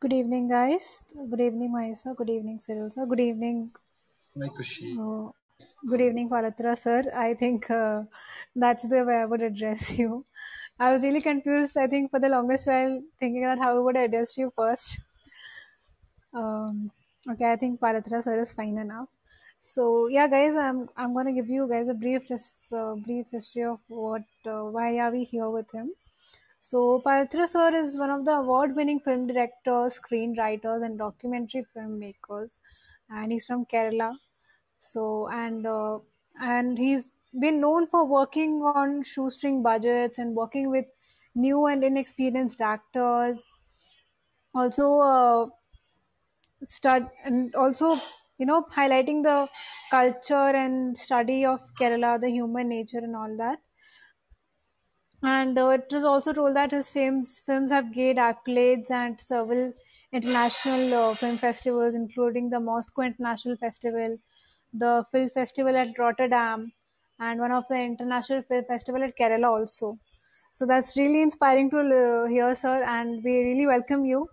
Good evening, guys. Good evening, Mahesa. Good evening, Cyril sir. Good evening. Hi, Kushi. Uh, good evening, Palathara sir. I think uh, that's the way I would address you. I was really confused. I think for the longest while thinking that how would I address you first. Um, okay, I think Palathara sir is fine enough. So yeah, guys, I'm I'm gonna give you guys a brief just uh, brief history of what uh, why are we here with him. So Palathara sir is one of the award-winning film directors, screenwriters, and documentary filmmakers, and he's from Kerala. So and uh, and he's been known for working on shoestring budgets and working with new and inexperienced actors. Also, uh, and also you know highlighting the culture and study of Kerala, the human nature, and all that. And uh, it was also told that his films films have gained accolades at several international uh, film festivals, including the Moscow International Festival, the Film Festival at Rotterdam, and one of the International Film Festival at Kerala also. So that's really inspiring to uh, hear, sir, and we really welcome you,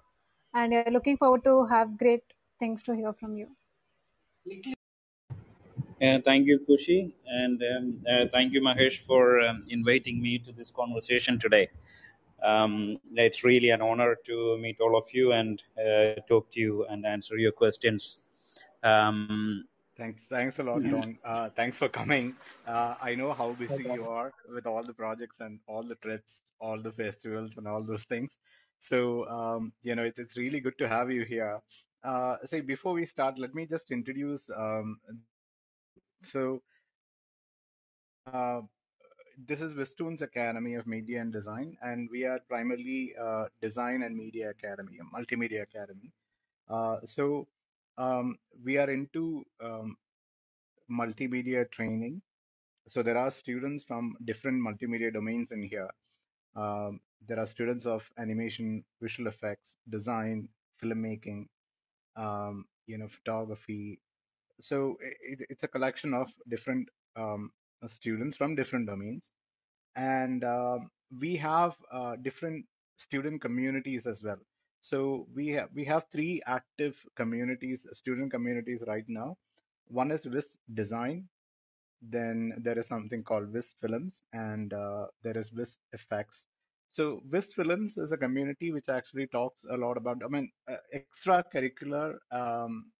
and are looking forward to have great things to hear from you. Uh, thank you, Kushi, and um, uh, thank you, Mahesh, for um, inviting me to this conversation today. Um, it's really an honor to meet all of you and uh, talk to you and answer your questions. Um, Thanks, thanks a lot, Don. Uh, thanks for coming. Uh, I know how busy you are with all the projects and all the trips, all the festivals, and all those things. So, um, you know, it's, it's really good to have you here. Uh, say before we start, let me just introduce. Um, so, uh, this is Wiztoonz Academy of Media and Design, and we are primarily uh, Design and Media Academy, a multimedia academy. Uh, so, um, we are into um, multimedia training. So there are students from different multimedia domains in here. Um, there are students of animation, visual effects, design, filmmaking, um, you know, photography. So it, it's a collection of different um, students from different domains, and um we have uh, different student communities as well. So we have we have three active communities, student communities right now. One is with design, then there is something called Wiz Films, and uh, there is Wiz Effects. So Wiz Films is a community which actually talks a lot about, I mean, uh, extracurricular, um,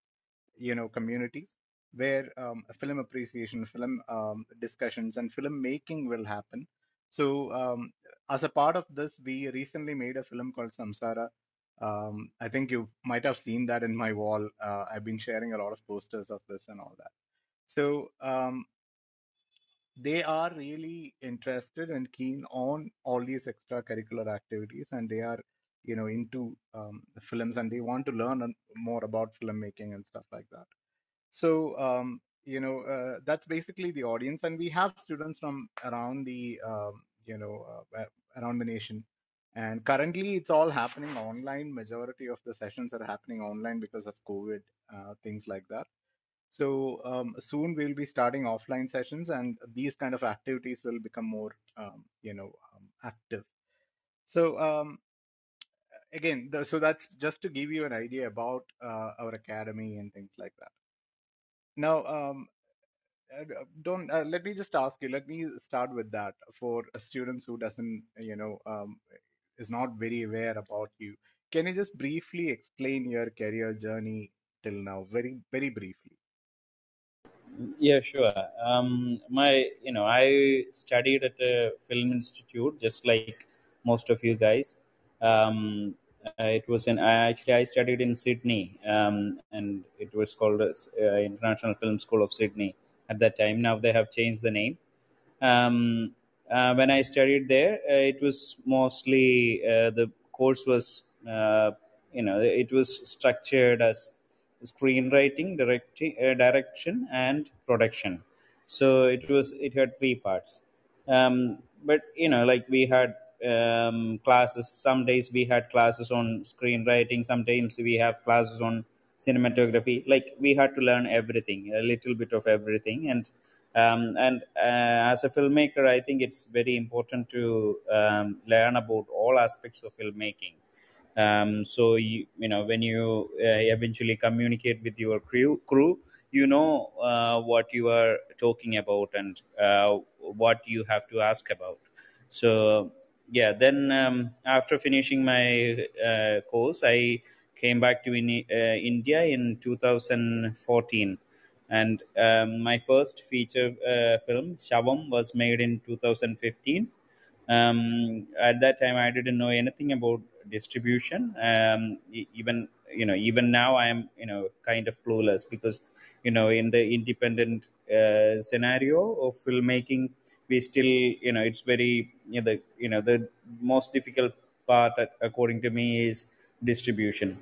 you know, communities where um, film appreciation, film um, discussions, and film making will happen. So um, as a part of this, we recently made a film called Samsara. Um, I think you might have seen that in my wall. Uh, I've been sharing a lot of posters of this and all that. So um, they are really interested and keen on all these extracurricular activities and they are you know into um, films and they want to learn more about filmmaking and stuff like that. So um, you know uh, that's basically the audience and we have students from around the um, you know uh, uh, around the nation. And currently it's all happening online. Majority of the sessions are happening online because of covid uh, things like that. So um, soon we'll be starting offline sessions, and these kind of activities will become more, um, you know, um, active. So um, again, the, so that's just to give you an idea about uh, our academy and things like that. Now, um, uh, don't uh, let me just ask you. Let me start with that for students who doesn't, you know, um, is not very aware about you. Can you just briefly explain your career journey till now, very very briefly? yeah, sure. Um, my, you know, I studied at a film institute, just like most of you guys. Um, uh, it was in actually I studied in Sydney, um, and it was called uh, International Film School of Sydney at that time. Now they have changed the name. Um, uh, when I studied there, uh, it was mostly uh, the course was uh, you know it was structured as screenwriting, directing, direction, and production. So it was it had three parts. Um, but you know, like we had um, classes. Some days we had classes on screenwriting. Sometimes we have classes on cinematography. Like we had to learn everything, a little bit of everything, and um, and uh, as a filmmaker, I think it's very important to um, learn about all aspects of filmmaking Um, so you, you know when you uh, eventually communicate with your crew, crew, you know uh, what you are talking about and uh, what you have to ask about. So yeah, then um, after finishing my uh, course, I came back to in, uh, India in 2014 and um, my first feature uh, film shavam was made in 2015 um, at that time i didn't know anything about distribution. Um, even you know even now i am you know kind of clueless because you know in the independent uh, scenario of filmmaking we still you know it's very you know, the you know the most difficult part according to me is distribution.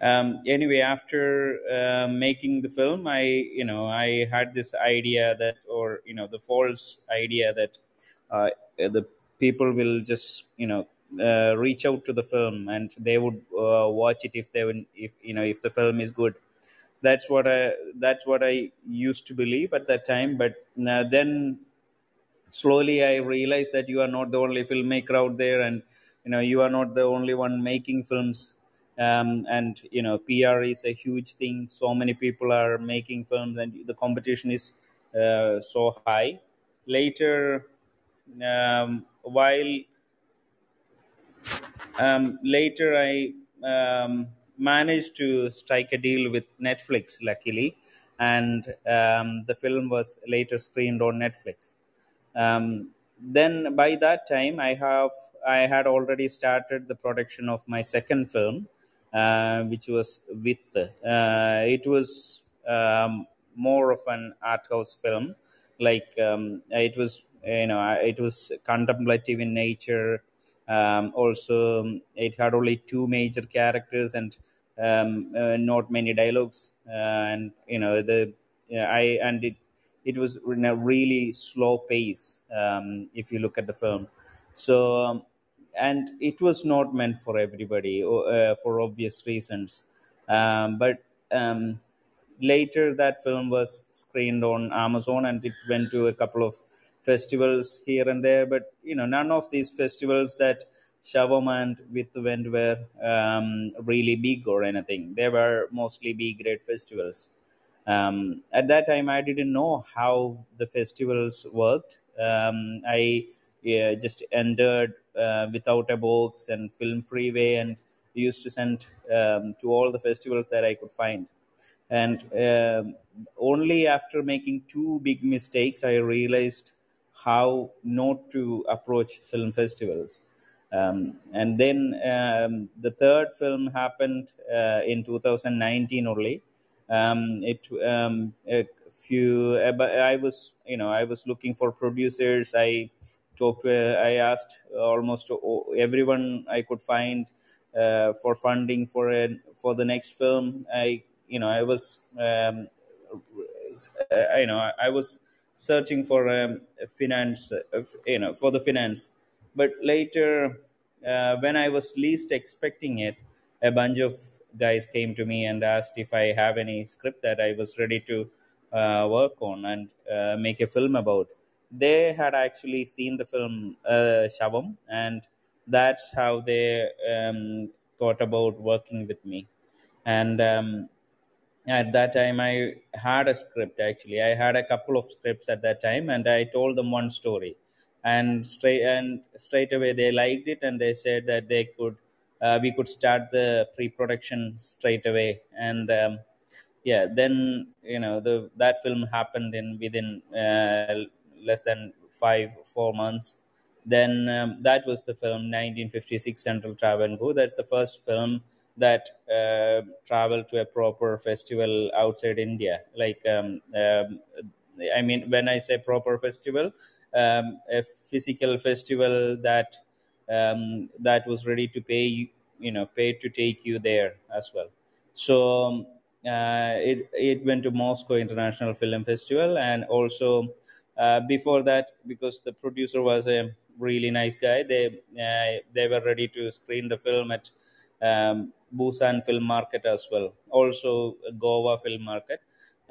Um, anyway after uh, making the film i you know i had this idea that or you know the false idea that uh, the people will just you know uh, reach out to the film and they would uh, watch it if they would, if you know if the film is good. That's what i that's what i used to believe at that time but uh, then slowly i realized that you are not the only filmmaker out there and you know you are not the only one making films. Um, and you know pr is a huge thing. So many people are making films and the competition is uh, so high. Later um, while um, later I um, managed to strike a deal with Netflix, luckily, and um, the film was later screened on Netflix. Um, then by that time, I have I had already started the production of my second film, uh, which was Vith. Uh, it was um, more of an art house film, like um, it was you know it was contemplative in nature um, also, um, it had only two major characters and um, uh, not many dialogues. Uh, and you know the I and it it was in a really slow pace um, if you look at the film. So um, and it was not meant for everybody uh, for obvious reasons. Um, but um, later that film was screened on Amazon and it went to a couple of festivals here and there. But you know, none of these festivals that Shavam and Vith went were um, really big or anything. They were mostly B grade festivals. Um, at that time, I didn't know how the festivals worked. Um, I yeah, just entered uh, Withoutabox and FilmFreeway and used to send um, to all the festivals that I could find. And um, only after making two big mistakes i realized how not to approach film festivals. Um, and then um, the third film happened uh, in 2019 only um, it um, a few uh, i was you know i was looking for producers. I talked uh, i asked almost everyone i could find uh, for funding for a, for the next film. I you know i was um, uh, you know i was searching for um, finance you know for the finance. But later uh, when i was least expecting it a bunch of guys came to me and asked if i have any script that i was ready to uh, work on and uh, make a film about. They had actually seen the film uh, shavam and that's how they um, thought about working with me. And um, at that time i had a script actually. I had a couple of scripts at that time and i told them one story. And straight and straight away they liked it and they said that they could uh, we could start the pre-production straight away. And um, yeah then you know the that film happened in within uh, less than five four months. Then um, that was the film 1956 central travancore that's the first film that uh, travel to a proper festival outside India. Like, um, um, I mean, when I say proper festival, um, a physical festival that um, that was ready to pay you, you know, pay to take you there as well. So um, uh, it it went to Moscow International Film Festival, and also uh, before that, because the producer was a really nice guy, they uh, they were ready to screen the film at um, Busan Film Market as well, also Goa Film Market.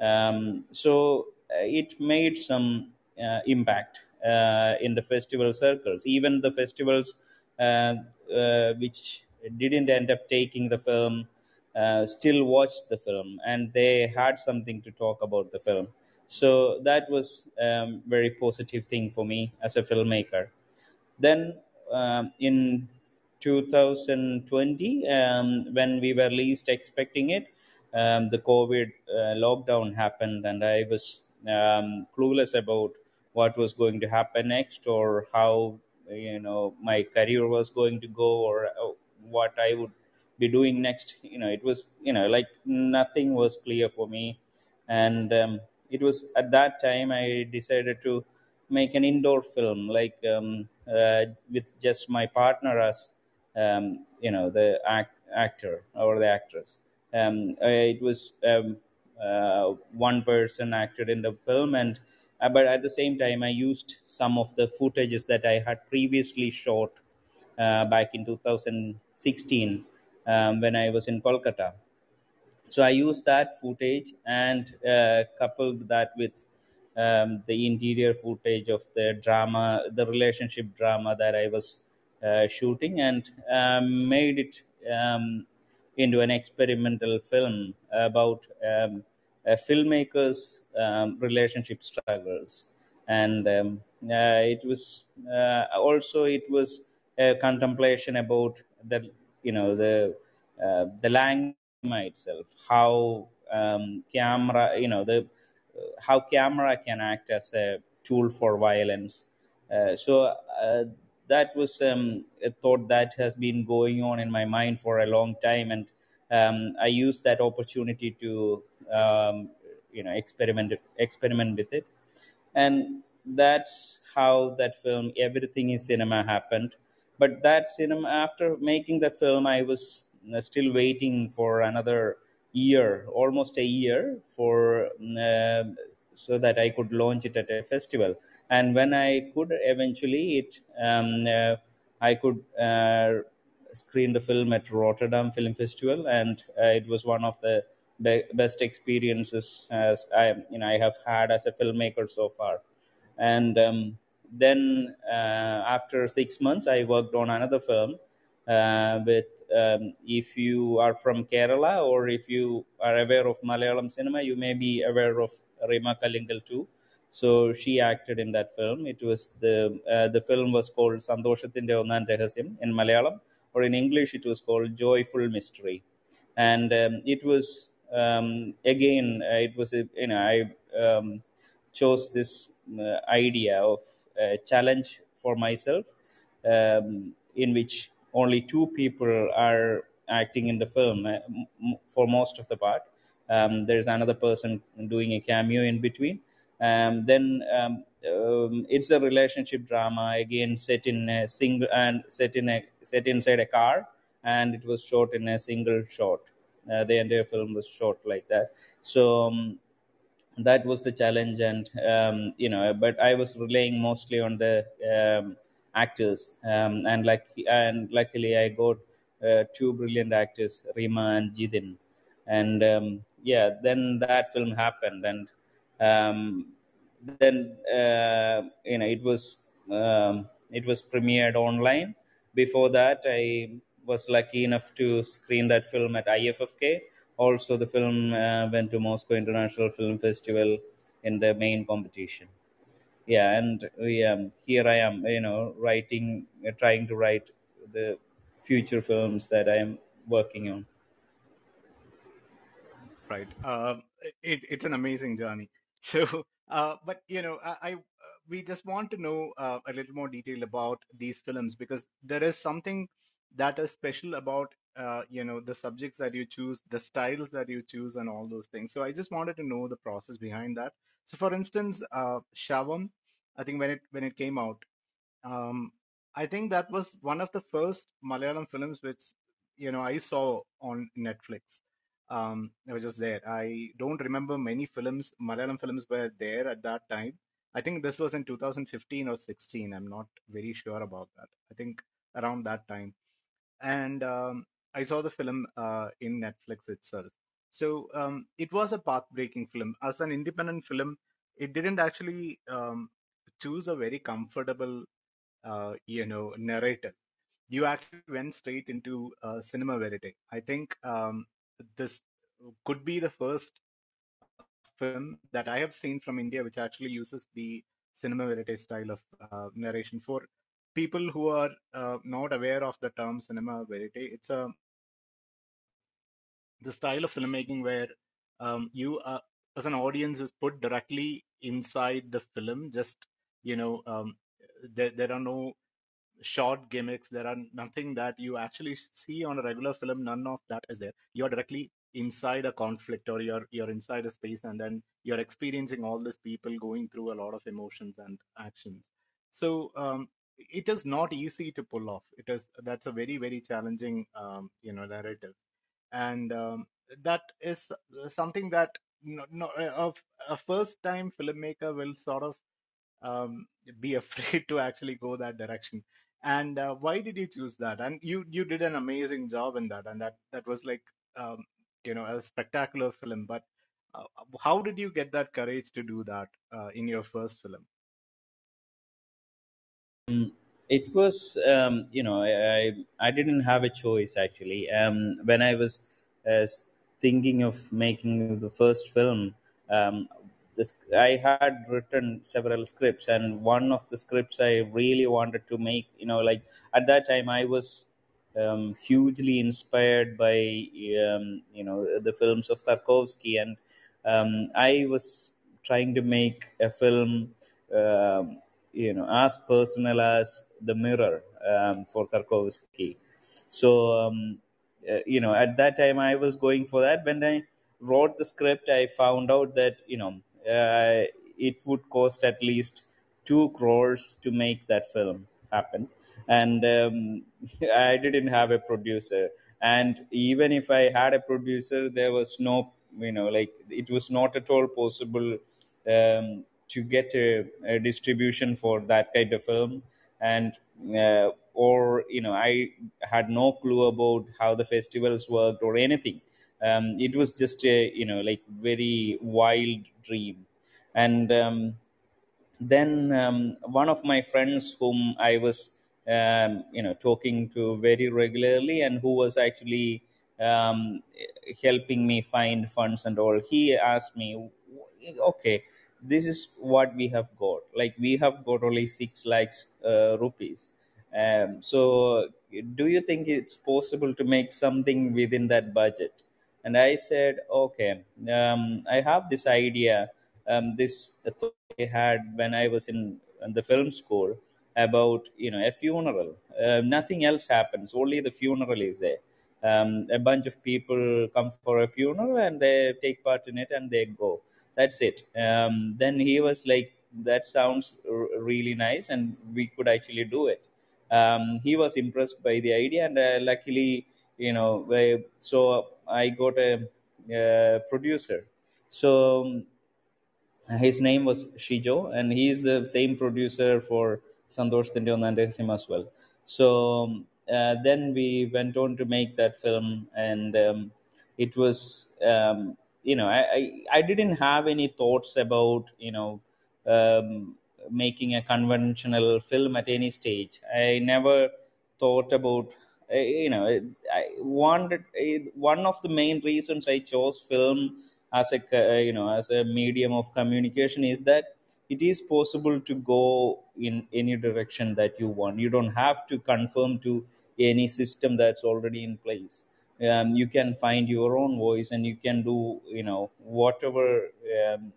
Um, so uh, it made some uh, impact uh, in the festival circles. Even the festivals which didn't end up taking the film uh, still watched the film and they had something to talk about the film. So that was um, very positive thing for me as a filmmaker. Then um, in 2020, um, when we were least expecting it, um, the COVID uh, lockdown happened, and I was um, clueless about what was going to happen next or how you know my career was going to go or uh, what I would be doing next. You know, it was you know like nothing was clear for me, and um, it was at that time I decided to make an indoor film like um, uh, with just my partner as um, you know the act, actor or the actress um, it was um, uh, one person acted in the film and uh, but at the same time i used some of the footages that i had previously shot uh, back in 2016 um, when i was in kolkata. So i used that footage and uh, coupled that with um, the interior footage of the drama the relationship drama that i was uh, shooting and um, made it um, into an experimental film about um, filmmaker's um, relationship struggles. And um, uh, it was uh, also it was a contemplation about the you know the uh, the language itself. How um, camera you know the how camera can act as a tool for violence. Uh, so uh, that was um, a thought that has been going on in my mind for a long time. And um, i used that opportunity to um, you know experiment experiment with it. And that's how that film everything is cinema happened. But that cinema after making that film i was uh, still waiting for another year almost a year for uh, so that i could launch it at a festival. And when i could eventually it um, uh, i could uh, screen the film at rotterdam film festival. And uh, it was one of the be- best experiences as I you know I have had as a filmmaker so far. And um, then uh, after six months, I worked on another film uh, with. Um, if you are from Kerala or if you are aware of Malayalam cinema, you may be aware of Rima Kalingal too. So she acted in that film. It was the uh, the film was called Santhoshathinte Onnam Rahasyam in Malayalam, or in English it was called Joyful Mystery, and um, it was um, again uh, it was a, you know i um, chose this uh, idea of a challenge for myself um, in which only two people are acting in the film uh, for most of the part. Um, there's another person doing a cameo in between. Um, then um, it's a relationship drama again set in a single and set in a set inside a car and it was shot in a single shot uh, the entire film was shot like that. So um, that was the challenge and um, you know but i was relying mostly on the um, actors. Um, and like and luckily i got uh, two brilliant actors rima and jitin. And um, yeah then that film happened and um, then uh, you know it was it was premiered online. Before that i was lucky enough to screen that film at iffk also the film uh, went to moscow international film festival in the main competition yeah and we, um, here i am you know writing uh, trying to write the future films that i am working on Right. Um, it, it's an amazing journey. So, uh, but you know, I, I uh, we just want to know uh, a little more detail about these films because there is something that is special about uh, you know the subjects that you choose, the styles that you choose, and all those things. So, I just wanted to know the process behind that. So, for instance, uh, Shavam, I think when it when it came out, um, I think that was one of the first Malayalam films which you know I saw on Netflix. Um, it was just there. I don't remember many films, Malayalam films were there at that time. I think this was in 2015 or 16. I'm not very sure about that. I think around that time. And um, I saw the film uh, in Netflix itself. So um, it was a path-breaking film. As an independent film, it didn't actually um, choose a very comfortable uh, you know narrative you actually went straight into uh, cinema verite. I think um, this could be the first film that I have seen from India which actually uses the cinema verite style of uh, narration. For people who are uh, not aware of the term cinema verite, it's a the style of filmmaking where um, you uh, as an audience is put directly inside the film just you know um, there, there are no short gimmicks there are nothing that you actually see on a regular film none of that is there. You're directly inside a conflict or you're you're inside a space and then you're experiencing all these people going through a lot of emotions and actions. So um, it is not easy to pull off. It is that's a very very challenging um, you know narrative. And um, that is something that no, no, a, a first time filmmaker will sort of um, be afraid to actually go that direction. And uh, why did you choose that? And you you did an amazing job in that and that that was like um, you know a spectacular film. But uh, how did you get that courage to do that uh, in your first film it was um, you know I, I didn't have a choice actually. Um, when I was uh, thinking of making the first film um, this I had written several scripts and one of the scripts I really wanted to make you know like at that time I was um, hugely inspired by um, you know the films of Tarkovsky and um, I was trying to make a film um, you know as personal as the mirror um, for Tarkovsky. So um, uh, you know at that time I was going for that. When I wrote the script, I found out that you know uh, it would cost at least two crores to make that film happen, and um, I didn't have a producer. And even if I had a producer, there was no you know like it was not at all possible um, to get a, a distribution for that kind of film. And uh, or you know i had no clue about how the festivals worked or anything. Um, it was just a you know like very wild dream. And um, then um, one of my friends whom i was um, you know talking to very regularly and who was actually um, helping me find funds and all he asked me okay this is what we have got like we have got only 6 lakhs uh, rupees um, so do you think it's possible to make something within that budget and i said okay um, i have this idea um, this thought I had when I was in, in the film school about you know a funeral. Uh, nothing else happens. Only the funeral is there. Um, a bunch of people come for a funeral and they take part in it and they go. That's it. Um, then he was like, "That sounds r- really nice, and we could actually do it." Um, he was impressed by the idea, and uh, luckily, you know, so I got a, uh producer. So um, his name was Shijo, and he is the same producer for Santhoshathinte Onnam Rahasyam as well. So um, uh, then we went on to make that film, and um, it was, um, you know, I, I didn't have any thoughts about, you know, um, making a conventional film at any stage. I never thought about, uh, you know, I wanted one of the main reasons I chose film as a uh, you know as a medium of communication is that it is possible to go in any direction that you want you don't have to conform to any system that's already in place um, you can find your own voice and you can do you know whatever um,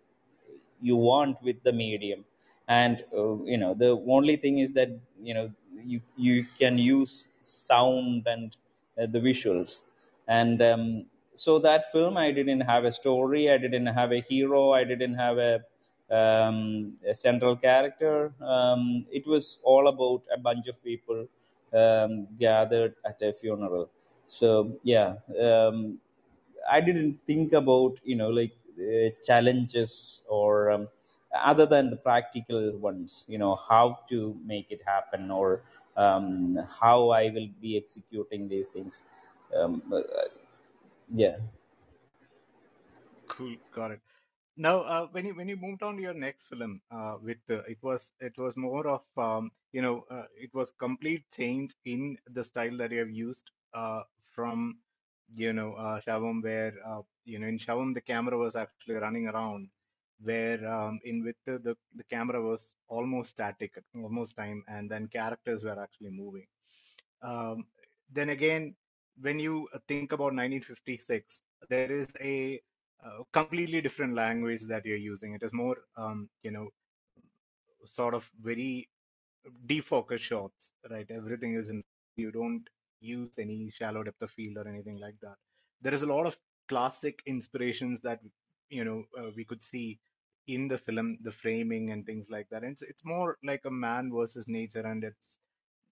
you want with the medium. And uh, you know the only thing is that you know you you can use sound and uh, the visuals. And um, so that film i didn't have a story i didn't have a hero i didn't have a, um, a central character. Um, it was all about a bunch of people um, gathered at a funeral so yeah um, I didn't think about you know like uh, challenges or um, other than the practical ones. You know how to make it happen or um, how I will be executing these things. Um, uh, yeah. cool got it now uh, when you when you moved on to your next film uh, Vith uh, it was it was more of um, you know uh, it was complete change in the style that you have used uh, from you know uh, Shavam where uh, you know in Shavam the camera was actually running around where um, in Vith the, the the camera was almost static at almost time and then characters were actually moving um, then again when you think about 1956 there is a uh, completely different language that you're using. It is more, um, you know, sort of very defocus shots, right? Everything is in, you don't use any shallow depth of field or anything like that. There is a lot of classic inspirations that, you know, uh, we could see in the film, the framing and things like that. And it's, it's more like a man versus nature and it's,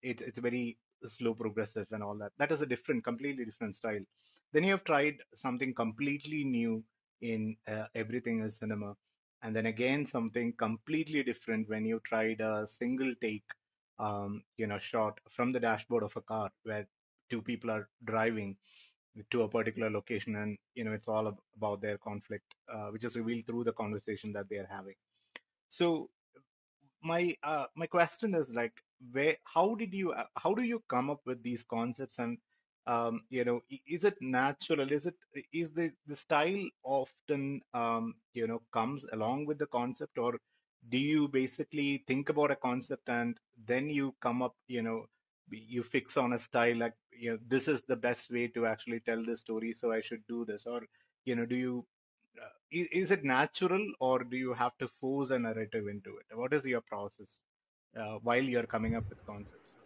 it's, it's very slow progressive and all that. That is a different, completely different style. Then you have tried something completely new in uh, Everything is Cinema and then again something completely different when you tried a single take um, you know shot from the dashboard of a car where two people are driving to a particular location and you know it's all ab- about their conflict uh, which is revealed through the conversation that they are having. So my uh, my question is like where how did you uh, how do you come up with these concepts and um, you know is it natural? Is it is the the style often um, you know comes along with the concept or do you basically think about a concept and then you come up you know you fix on a style like you know this is the best way to actually tell the story so I should do this or you know do you uh, is, is it natural or do you have to force a narrative into it? What is your process uh, while you're coming up with concepts?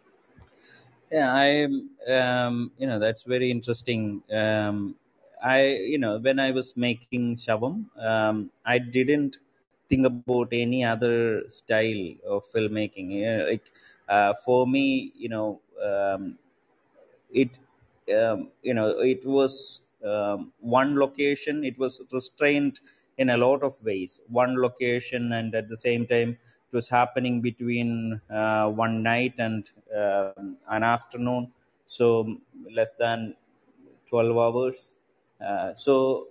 Yeah, I um, you know that's very interesting. Um, I you know when I was making Shavam, um, I didn't think about any other style of filmmaking. Like uh, for me, you know, um, it um, you know it was um, one location. It was restrained in a lot of ways. One location and at the same time it was happening between uh, one night and um an afternoon. So less than 12 hours. Uh, so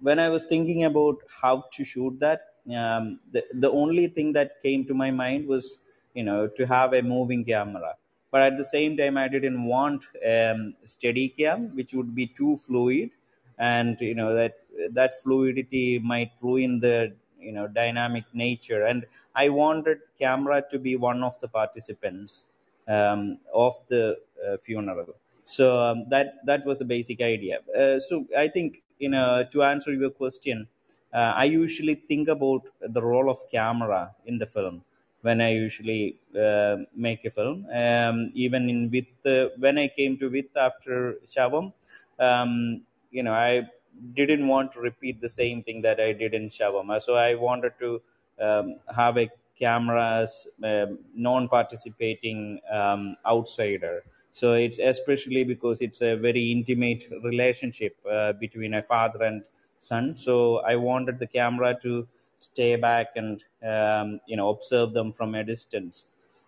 when I was thinking about how to shoot that, um, the the only thing that came to my mind was you know to have a moving camera. But at the same time, I didn't want um, steady cam, which would be too fluid, and you know that that fluidity might ruin the you know dynamic nature. And I wanted camera to be one of the participants um, of the uh, funeral. So um, that that was the basic idea. Uh, so I think you know to answer your question, uh, I usually think about the role of camera in the film when I usually uh, make a film. Um, even in Vith uh, when I came to Vith after Shavam, um, you know I didn't want to repeat the same thing that I did in Shavam. So I wanted to um, have a cameras um, non-participating um, outsider so it's especially because it's a very intimate relationship uh, between a father and son so i wanted the camera to stay back and um, you know observe them from a distance.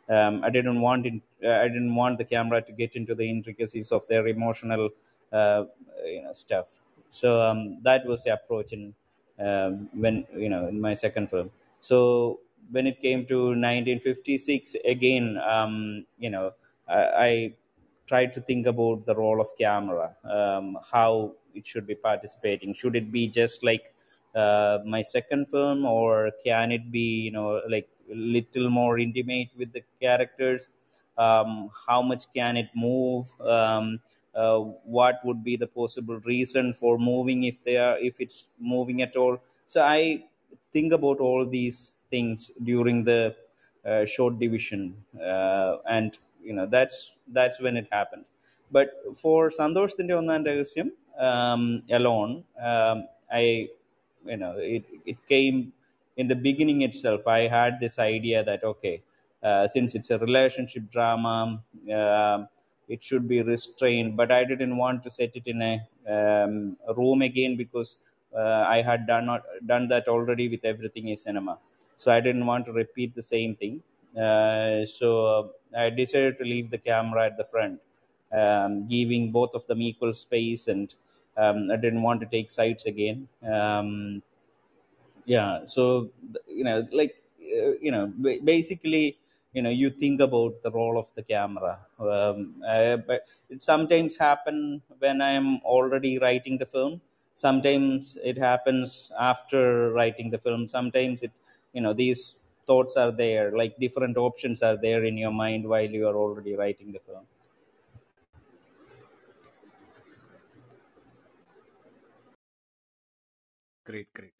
Um, i didn't want it, uh, i didn't want the camera to get into the intricacies of their emotional uh, you know stuff. So um, that was the approach in um, when you know in my second film. So when it came to 1956 again um, you know I, I tried to think about the role of camera um, how it should be participating. Should it be just like uh, my second film or can it be you know like little more intimate with the characters? Um, how much can it move? Um, uh, what would be the possible reason for moving if they are if it's moving at all? So i think about all these things during the uh, shot division uh, and you know that's that's when it happens. But for സന്തോഷത്തിൻ്റെ ഒന്നാം രഹസ്യം um, alone um, i you know it, it came in the beginning itself. I had this idea that okay uh, since it's a relationship drama um it should be restrained but i didn't want to set it in a um, room again because uh, i had done not, done that already with everything is cinema. So i didn't want to repeat the same thing. Uh, so i decided to leave the camera at the front um, giving both of them equal space and um, i didn't want to take sides again. Um, yeah so you know like uh, you know basically you know you think about the role of the camera. Um, uh, but it sometimes happen when i am already writing the film. Sometimes it happens after writing the film. Sometimes it you know these thoughts are there like different options are there in your mind while you are already writing the film Great, great.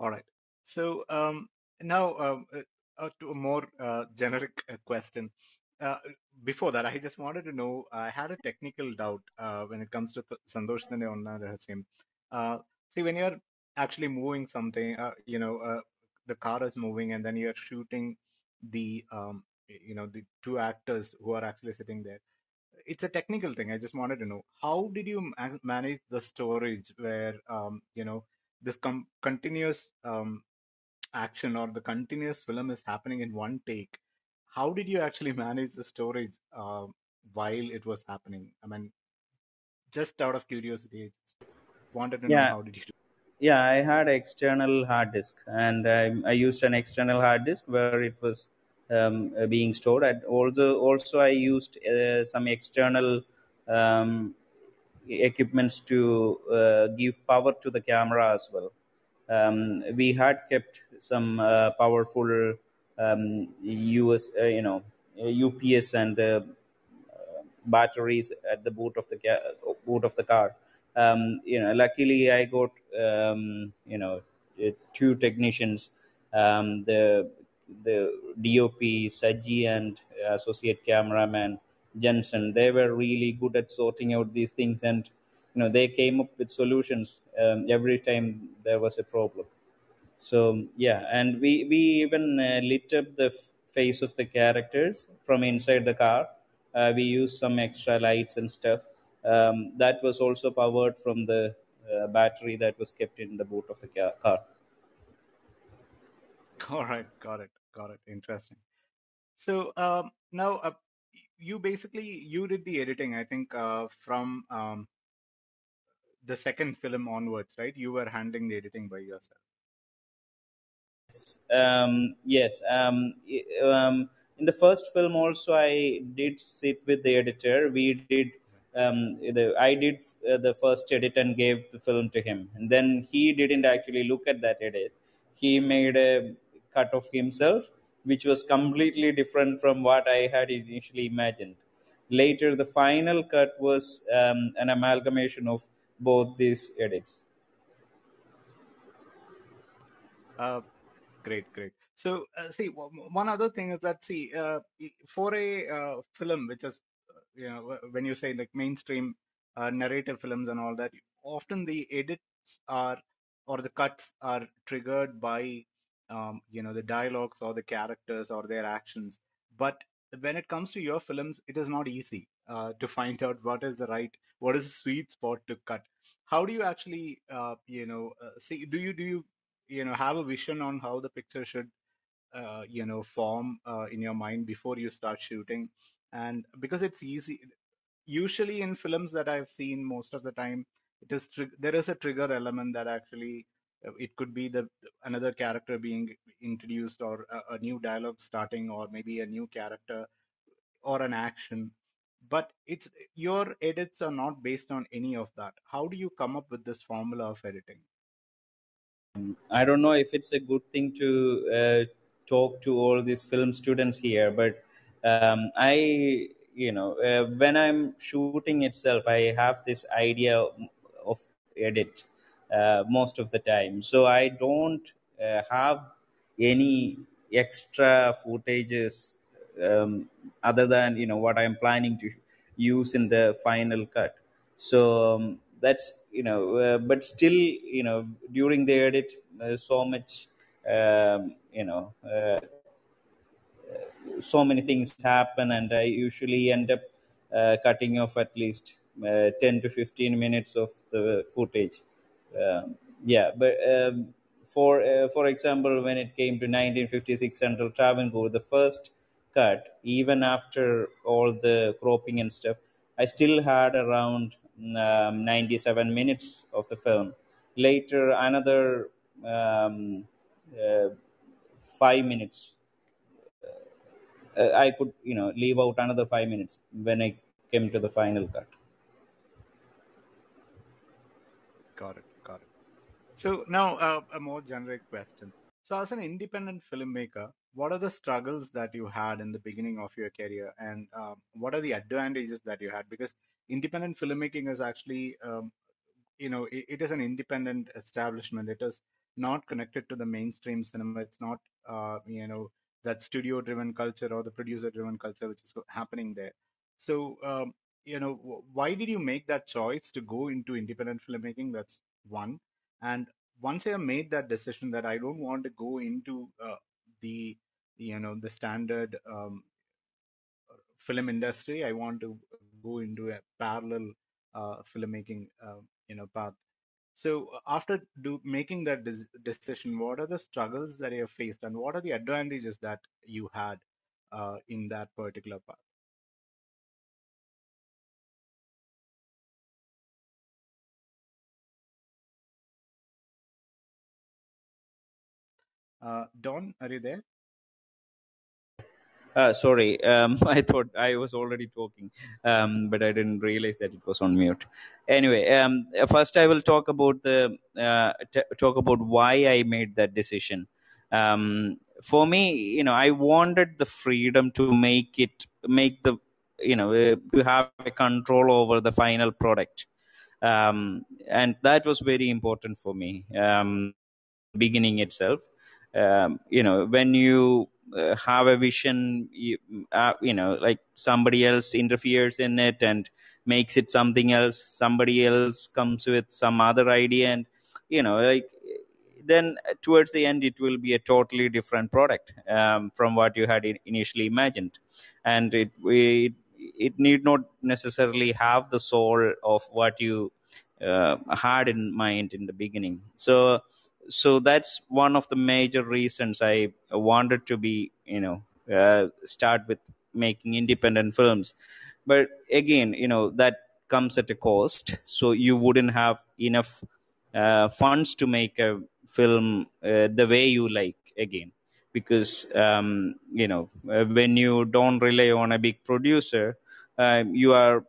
All right. So um, now um, uh, uh, to a more uh, generic uh, question. Uh, before that, I just wanted to know. I had a technical doubt uh, when it comes to th- Santhoshathinte Onnam Rahasyam. Uh, see, when you're actually moving something, uh, you know, uh, the car is moving, and then you're shooting the, um, you know, the two actors who are actually sitting there. It's a technical thing. I just wanted to know how did you ma- manage the storage where, um, you know, this com- continuous um, action or the continuous film is happening in one take how did you actually manage the storage uh, while it was happening? I mean just out of curiosity i just wanted to know how did you do? Yeah i had an external hard disk and I, I used an external hard disk where it was um, being stored. And also also i used uh, some external um, equipments to uh, give power to the camera as well um, we had kept some uh, powerful um, us uh, you know ups and uh, batteries at the boot of the ca- boot of the car. Um, you know, luckily I got um, you know uh, two technicians, um, the the DOP Saji and associate cameraman Jensen. They were really good at sorting out these things, and you know they came up with solutions um, every time there was a problem. So yeah, and we we even uh, lit up the face of the characters from inside the car. Uh, we used some extra lights and stuff. Um, that was also powered from the uh, battery that was kept in the boot of the ca- car. all right got it got it interesting so um, now uh, you basically you did the editing i think uh, from um, the second film onwards right you were handling the editing by yourself Um, yes. Um, um, in the first film, also, I did sit with the editor. We did. Um, the, I did uh, the first edit and gave the film to him, and then he didn't actually look at that edit. He made a cut of himself, which was completely different from what I had initially imagined. Later, the final cut was um, an amalgamation of both these edits. uh, Great, great. So, uh, see, one other thing is that, see, uh, for a uh, film, which is, you know, when you say like mainstream uh, narrative films and all that, often the edits are or the cuts are triggered by, um, you know, the dialogues or the characters or their actions. But when it comes to your films, it is not easy uh, to find out what is the right, what is the sweet spot to cut. How do you actually, uh, you know, uh, see? Do you do you you know have a vision on how the picture should uh, you know form uh, in your mind before you start shooting and because it's easy usually in films that i've seen most of the time it is there is a trigger element that actually it could be the another character being introduced or a, a new dialogue starting or maybe a new character or an action. But it's your edits are not based on any of that. How do you come up with this formula of editing? I don't know if it's a good thing to uh, talk to all these film students here, but um, I, you know, uh, when I'm shooting itself, I have this idea of edit most of the time. So I don't uh, have any extra footages um, other than you know what I'm planning to use in the final cut. So um, that's you know, uh, but still you know during the edit, uh, so much um, you know. Uh, so many things happen and i usually end up uh, cutting off at least uh, 10 to 15 minutes of the footage yeah but um, for uh, for example when it came to 1956 central travancore the first cut even after all the cropping and stuff i still had around um, 97 minutes of the film later another um, uh, five minutes uh, i could you know leave out another five minutes when i came to the final cut Got it. So now uh, a more generic question. So as an independent filmmaker, what are the struggles that you had in the beginning of your career, and um, what are the advantages that you had? Because independent filmmaking is actually, um, you know, it, it is an independent establishment. It is not connected to the mainstream cinema. It's not, uh, you know, that studio-driven culture or the producer-driven culture which is happening there. So, um, you know, why did you make that choice to go into independent filmmaking? That's one. And once I have made that decision that I don't want to go into uh, the you know the standard um, film industry, I want to go into a parallel uh, filmmaking uh, you know path. So uh, after do making that decision, what are the struggles that you have faced, and what are the advantages that you had uh, in that particular path? Uh, Don, are you there? Uh, sorry, um, I thought I was already talking, um, but I didn't realize that it was on mute. Anyway, um, first I will talk about the uh, t- talk about why I made that decision. Um, for me, you know, I wanted the freedom to make it, make the, you know, uh, to have a control over the final product, um, and that was very important for me. Um, beginning itself um, you know when you uh, have a vision you, uh, you know like somebody else interferes in it and makes it something else somebody else comes with some other idea and you know like then towards the end it will be a totally different product um, from what you had in- initially imagined. And it, it it need not necessarily have the soul of what you uh, had in mind in the beginning. So so that's one of the major reasons i wanted to be you know uh, start with making independent films. But again you know that comes at a cost. So you wouldn't have enough uh, funds to make a film uh, the way you like again. Because um, you know uh, when you don't rely on a big producer um, you are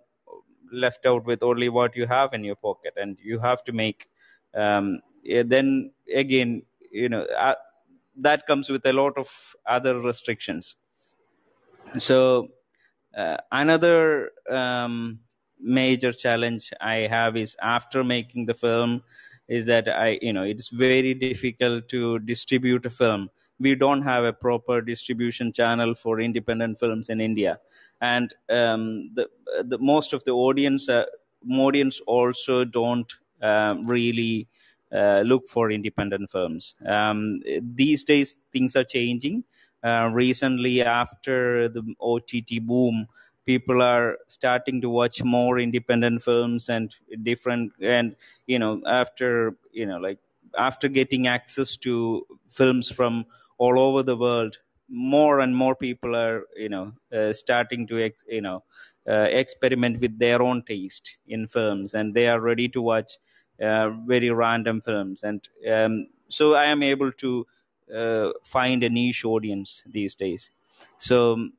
left out with only what you have in your pocket. And you have to make um, then again you know uh, that comes with a lot of other restrictions. So uh, another um, major challenge i have is after making the film is that i you know it's very difficult to distribute a film. We don't have a proper distribution channel for independent films in india. And um, the, the most of the audience uh, audience also don't um, really look for independent films um, these days things are changing. Uh, recently after the ott boom people are starting to watch more independent films and different and you know after you know like after getting access to films from all over the world more and more people are you know uh, starting to ex- you know uh, experiment with their own taste in films and they are ready to watch uh, very random films. And um, so i am able to uh, find a niche audience these days. So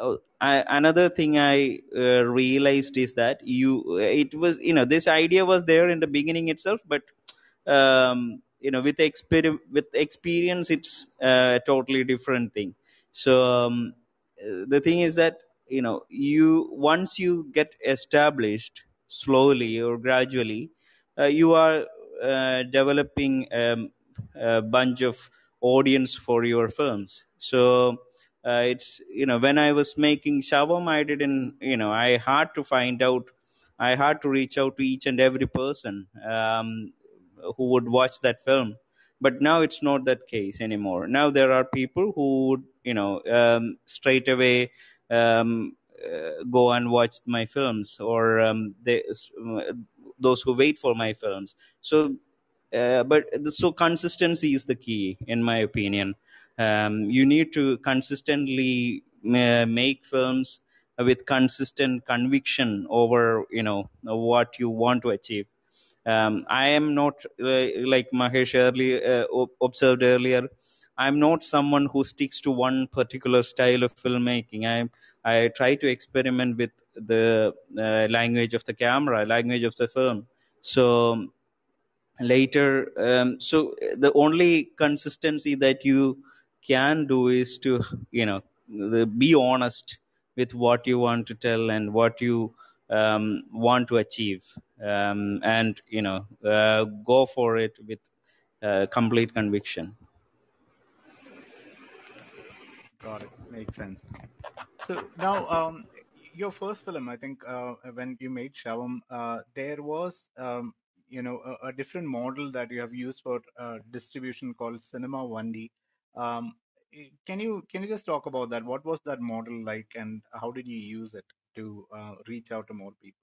uh, I, another thing i uh, realized is that you it was you know this idea was there in the beginning itself but um, you know with exper- with experience it's uh, a totally different thing. So um, uh, the thing is that you know you once you get established slowly or gradually uh, you are uh, developing um, a bunch of audience for your films. So uh, it's you know when i was making Shavam i didn't you know i had to find out i had to reach out to each and every person um, who would watch that film. But now it's not that case anymore. Now there are people who would you know um, straight away um, uh, go and watch my films or um, they, uh, those who wait for my films so uh, but the, so consistency is the key in my opinion um, you need to consistently make films with consistent conviction over you know what you want to achieve um, I am not uh, like Mahesh earlier uh, observed earlier. I'm not someone who sticks to one particular style of filmmaking. I I try to experiment with the uh, language of the camera, language of the film. So later, um, so the only consistency that you can do is to you know be honest with what you want to tell and what you um, want to achieve. Um, and you know uh, go for it with uh, complete conviction. Got it. Makes sense. So now um, your first film i think uh, when you made shavam uh, there was um, you know a, a, different model that you have used for uh, distribution called cinema vandi um, can you can you just talk about that? What was that model like and how did you use it to uh, reach out to more people?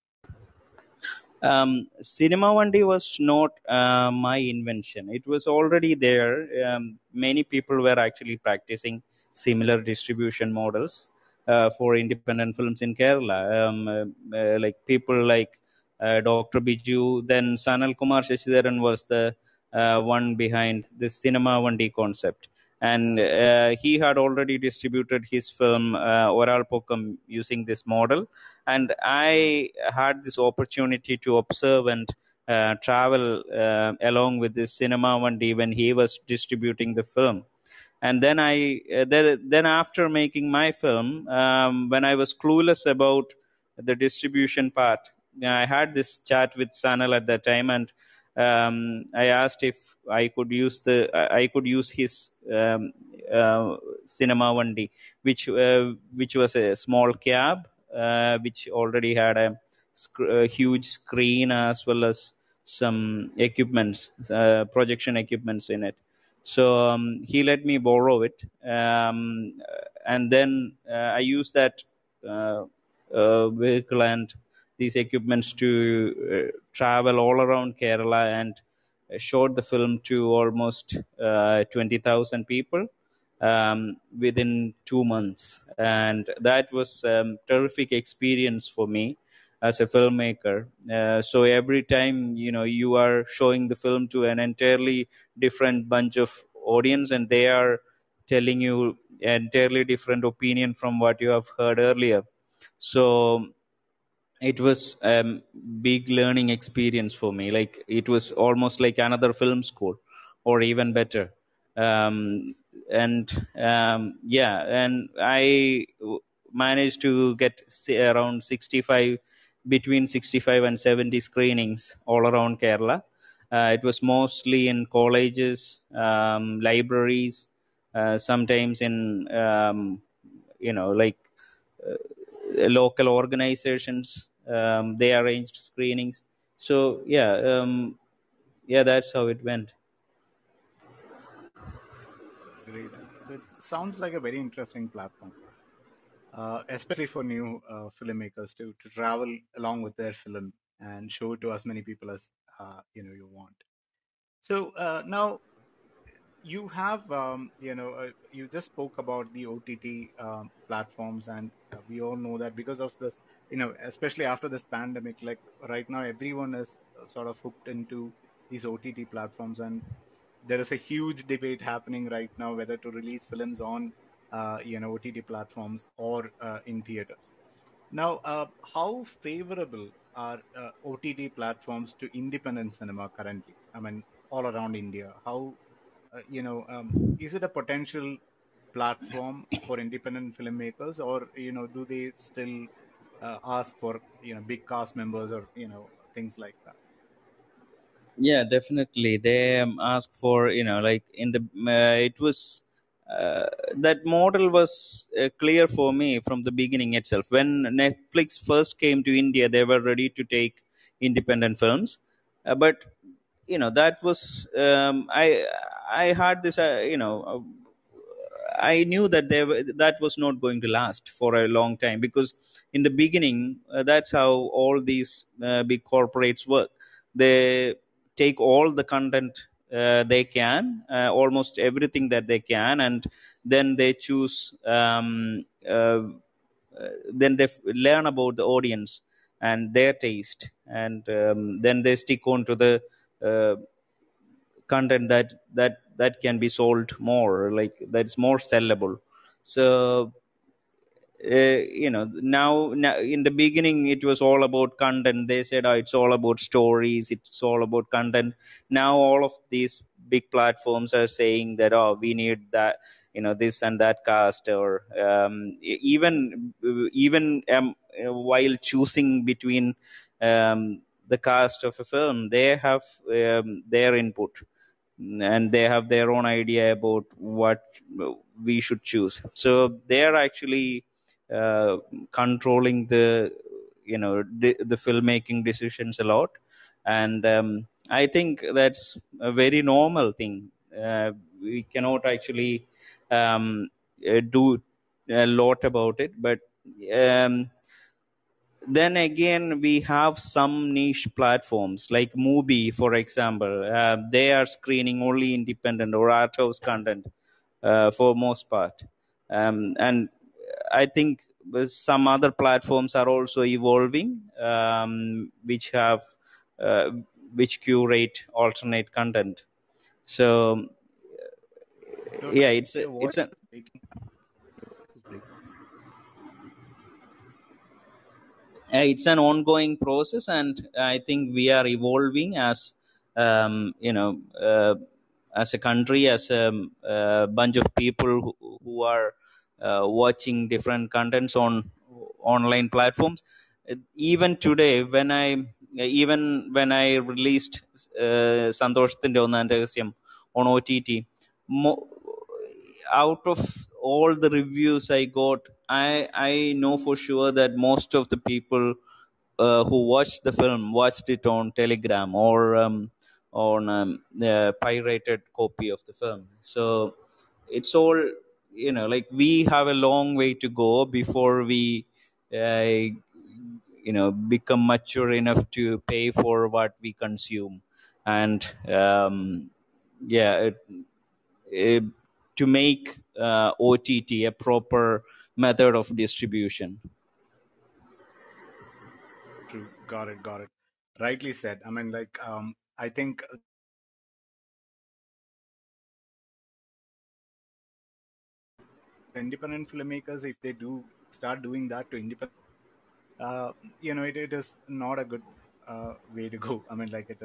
Um, cinema vandi was not uh, my invention. It was already there. Um, many people were actually practicing similar distribution models for independent films in kerala um, uh, uh, like people like uh, dr biju then sanal kumar sasidharan was the one behind the cinema vandi concept and uh, he had already distributed his film uh, Oraalppokkam using this model. And I had this opportunity to observe and uh, travel uh, along with this cinema Vandi when he was distributing the film. And then I, uh, then, after making my film, um, when I was clueless about the distribution part, I had this chat with Sanal at that time, and um, I asked if I could use the I could use his um, uh, Cinema Vandi, which uh, which was a small cab, uh, which already had a, sc- a, huge screen as well as some equipments, uh, projection equipments in it. So um, he let me borrow it, um, and then uh, I used that uh, vehicle and these equipments to uh, travel all around Kerala and showed the film to almost uh, 20,000 people um, within two months. And that was a um, terrific experience for me as a filmmaker. Uh, so every time, you know, you are showing the film to an entirely different bunch of audience and they are telling you entirely different opinion from what you have heard earlier. So it was a um, big learning experience for me. Like it was almost like another film school or even better. Um, and um, yeah and i managed to get around 65 between 65 and 70 screenings all around kerala it was mostly in colleges um, libraries uh, sometimes in um, you know like uh, local organizations. Um, they arranged screenings. So yeah um, yeah that's how it went. Great. That sounds like a very interesting platform uh, especially for new uh, filmmakers to, to travel along with their film and show it to as many people as uh, you know you want so uh, now you have, um, you know, uh, you just spoke about the OTT um, platforms, and uh, we all know that because of this, you know, especially after this pandemic, like right now, everyone is uh, sort of hooked into these OTT platforms, and there is a huge debate happening right now whether to release films on, uh, you know, OTT platforms or uh, in theaters. Now, uh, how favorable are OTT platforms to independent cinema currently? I mean, all around India, how uh, you know, um, is it a potential platform for independent filmmakers, or you know, do they still uh, ask for you know big cast members or you know things like that? Yeah, definitely. They um, ask for you know like in the uh, it was. Uh, that model was uh, clear for me from the beginning itself. When Netflix first came to India, they were ready to take independent films, uh, but you know that was um, I I had this, uh, you know, uh, I knew that there that was not going to last for a long time because in the beginning, uh, that's how all these big corporates work. They take all the content uh, they can, uh, almost everything that they can, and then they choose. Um, then they f- learn about the audience and their taste and um, then they stick on to the uh, content that that that can be sold more like that's more sellable so uh, you know now, now in the beginning it was all about content. They said oh, it's all about stories. It's all about content. Now all of these big platforms are saying that oh we need that you know this and that cast or um, even even um, while choosing between um, the cast of a film they have um, their input and they have their own idea about what we should choose. So they are actually uh, controlling the you know the filmmaking decisions a lot and um, i think that's a very normal thing uh, we cannot actually um, uh, do a lot about it but um, then again we have some niche platforms like Mubi, for example. Uh, they are screening only independent or art house content uh, for most part. Um, and I think some other platforms are also evolving, um, which have uh, which curate alternate content. So yeah, it's a, it's a is breaking. Your voice is breaking. it's an ongoing process and i think we are evolving as um, you know uh, as a country as a, uh bunch of people who, who are uh, watching different contents on online platforms. Even today when i even when i released uh, Santhoshathinte Onnam Rahasyam on ott mo- out of all the reviews i got i i know for sure that most of the people uh, who watched the film watched it on telegram or um, on um, pirated copy of the film. So it's all you know, like we have a long way to go before we, uh, you know, become mature enough to pay for what we consume, and um, yeah. It, uh, to make uh, OTT a proper method of distribution. True. Got it. Got it. Rightly said. I mean, like, um, I think independent filmmakers, if they do start doing that to independent, uh, you know, it, it is not a good uh, way to go. I mean, like, it,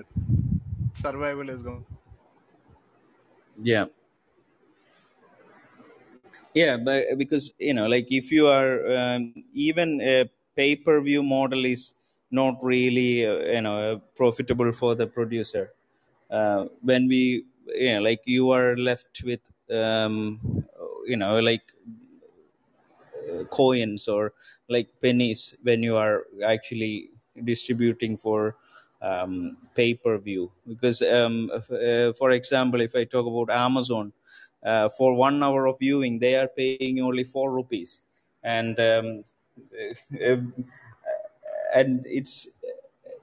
survival is going. Yeah, yeah, but because you know, like if you are um, even a pay per view model is not really uh, you know profitable for the producer. Uh, when we you know, like you are left with um, you know, like uh, coins or like pennies when you are actually distributing for um, pay per view. Because, um, uh, for example, if I talk about Amazon, uh, for one hour of viewing, they are paying only four rupees, and um, and it's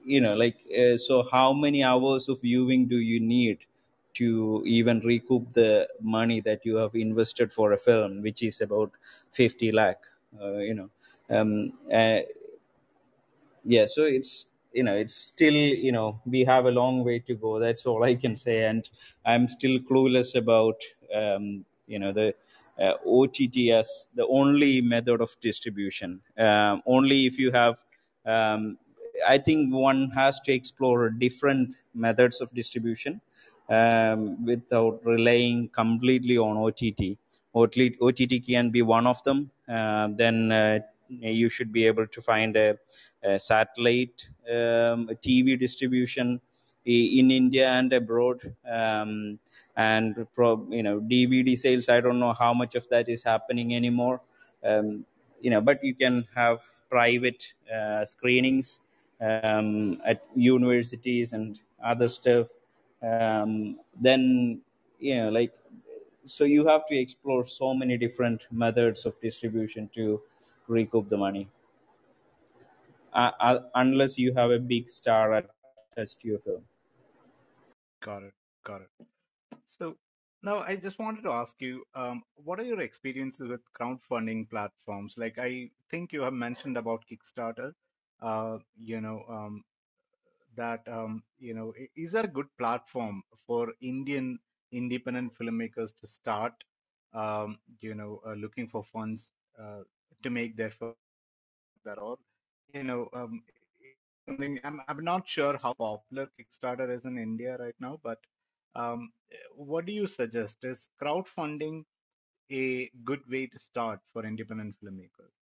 you know like uh, so how many hours of viewing do you need to even recoup the money that you have invested for a film which is about 50 lakh uh, you know. Um, uh, yeah so it's you know it's still you know we have a long way to go that's all i can say. And i'm still clueless about um, you know the uh, the only method of distribution. Um, only if you have um, i think one has to explore different methods of distribution um, without relying completely on ott OTT, can be one of them. Uh, then uh, you should be able to find a, a satellite um, TV distribution in India and abroad. Um, and pro, you know DVD sales. I don't know how much of that is happening anymore. Um, you know, but you can have private uh, screenings um, at universities and other stuff. Um, then you know, like so you have to explore so many different methods of distribution to recoup the money uh, uh, unless you have a big star attached to your film Got it. Got it. So now I just wanted to ask you, um, what are your experiences with crowdfunding platforms? Like I think you have mentioned about Kickstarter. uh, you know um, that um, you know is there a good platform for Indian independent filmmakers to start um, you know uh, looking for funds uh, to make their film that or you know um, I'm, I'm not sure how popular Kickstarter is in India right now, but um, what do you suggest? Is crowdfunding a good way to start for independent filmmakers?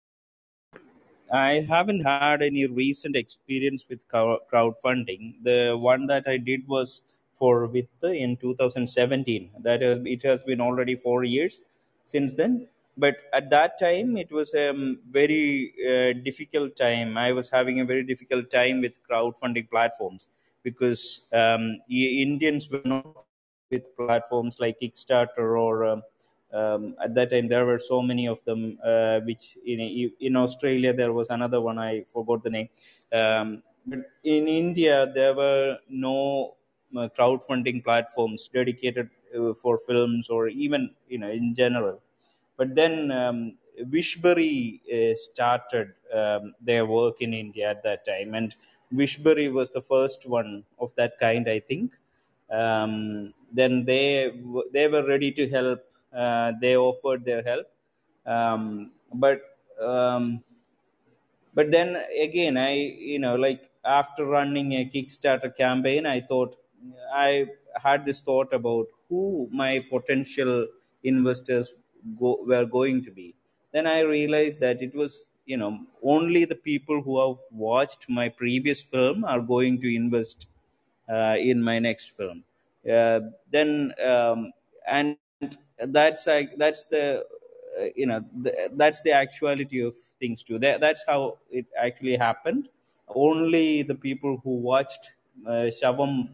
I haven't had any recent experience with crowdfunding. The one that I did was for Vith in 2017. That is, it has been already four years since then. But at that time, it was a um, very uh, difficult time. I was having a very difficult time with crowdfunding platforms because um, Indians were not with platforms like Kickstarter or um, um, at that time there were so many of them uh, which in in australia there was another one i forgot the name. Um, but in india there were no uh, crowdfunding platforms dedicated uh, for films or even you know in general. But then um, wishberry uh, started um, their work in india at that time. And wishberry was the first one of that kind i think. Um, then they they were ready to help. Uh, they offered their help, um, but um, but then again i you know like after running a kickstarter campaign i thought i had this thought about who my potential investors go, were going to be. Then i realized that it was you know only the people who have watched my previous film are going to invest uh, in my next film. Uh, then um, and that's like that's the you know the, that's the actuality of things too. That, that's how it actually happened. Only the people who watched uh, shavam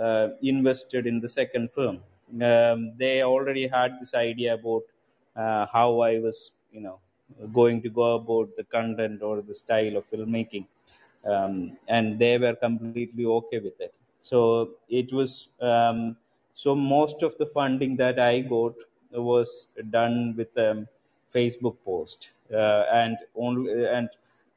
uh, invested in the second film. Um, they already had this idea about uh, how i was you know going to go about the content or the style of filmmaking. Um, and they were completely okay with it. So it was um, so most of the funding that i got was done with a facebook post. Uh, and only and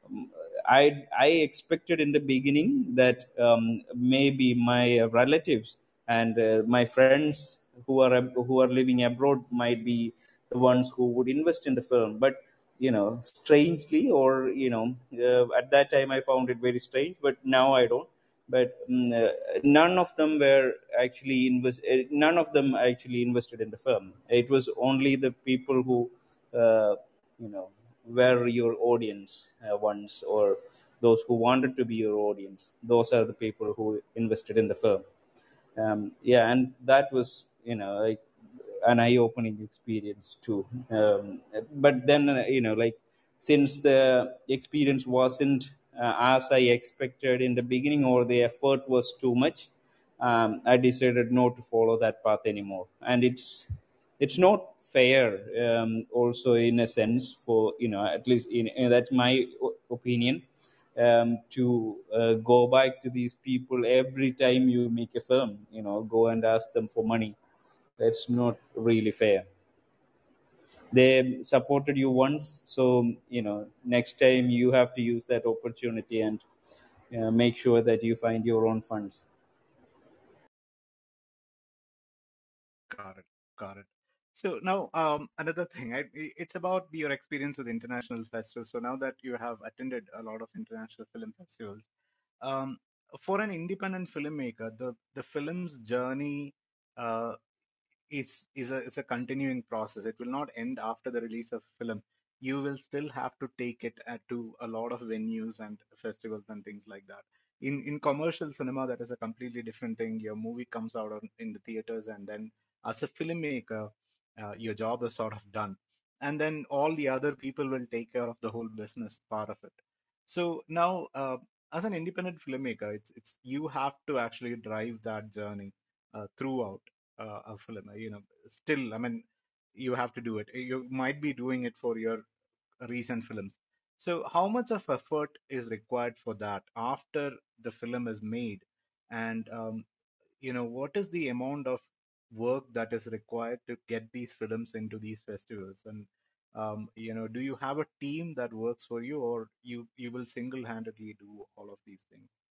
um, i i expected in the beginning that um, maybe my relatives and uh, my friends who are who are living abroad might be the ones who would invest in the film. But you know strangely or you know uh, at that time i found it very strange but now i don't but mm, uh, none of them were actually invest uh, none of them actually invested in the firm. It was only the people who uh, you know were your audience once or those who wanted to be your audience. Those are the people who invested in the firm. Um, yeah and that was you know like an eye-opening experience too. Um, but then you know like since the experience wasn't as i expected in the beginning or the effort was too much um, i decided not to follow that path anymore. And it's it's not fair um, also in a sense for you know at least in, in that's my opinion um, to uh, go back to these people every time you make a film you know go and ask them for money. That's not really fair they supported you once so you know next time you have to use that opportunity and make sure that you find your own funds Got it. Got it. So now, um, another thing, i- it's about your experience with international festivals. So now that you have attended a lot of international film festivals, um, for an independent filmmaker, the the film's journey uh, is is a is a continuing process. It will not end after the release of film. You will still have to take it at, to a lot of venues and festivals and things like that. In in commercial cinema, that is a completely different thing. Your movie comes out on, in the theaters, and then as a filmmaker, uh, your job is sort of done, and then all the other people will take care of the whole business part of it. So now, uh, as an independent filmmaker, it's it's you have to actually drive that journey uh, throughout uh, a film. You know, still, I mean, you have to do it. You might be doing it for your recent films. So, how much of effort is required for that after the film is made, and um, you know, what is the amount of work that is required to get these films into these festivals? And Um, you know, do you have a team that works for you, or you you will single-handedly do all of these things?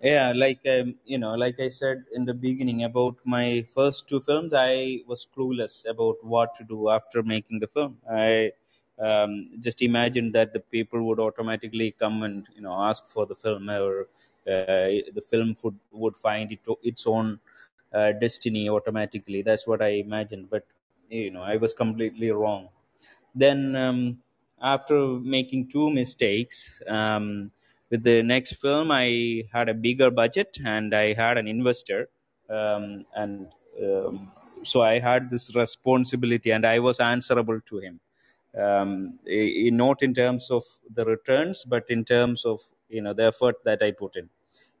Yeah like um, you know like i said in the beginning about my first two films i was clueless about what to do after making the film. I um, just imagined that the people would automatically come and you know ask for the film or uh, the film would would find it, its own uh, destiny automatically. That's what i imagined but you know i was completely wrong. Then um, after making two mistakes um, with the next film i had a bigger budget and i had an investor um, and um, so i had this responsibility and i was answerable to him. Um, i- not in terms of the returns but in terms of you know the effort that i put in.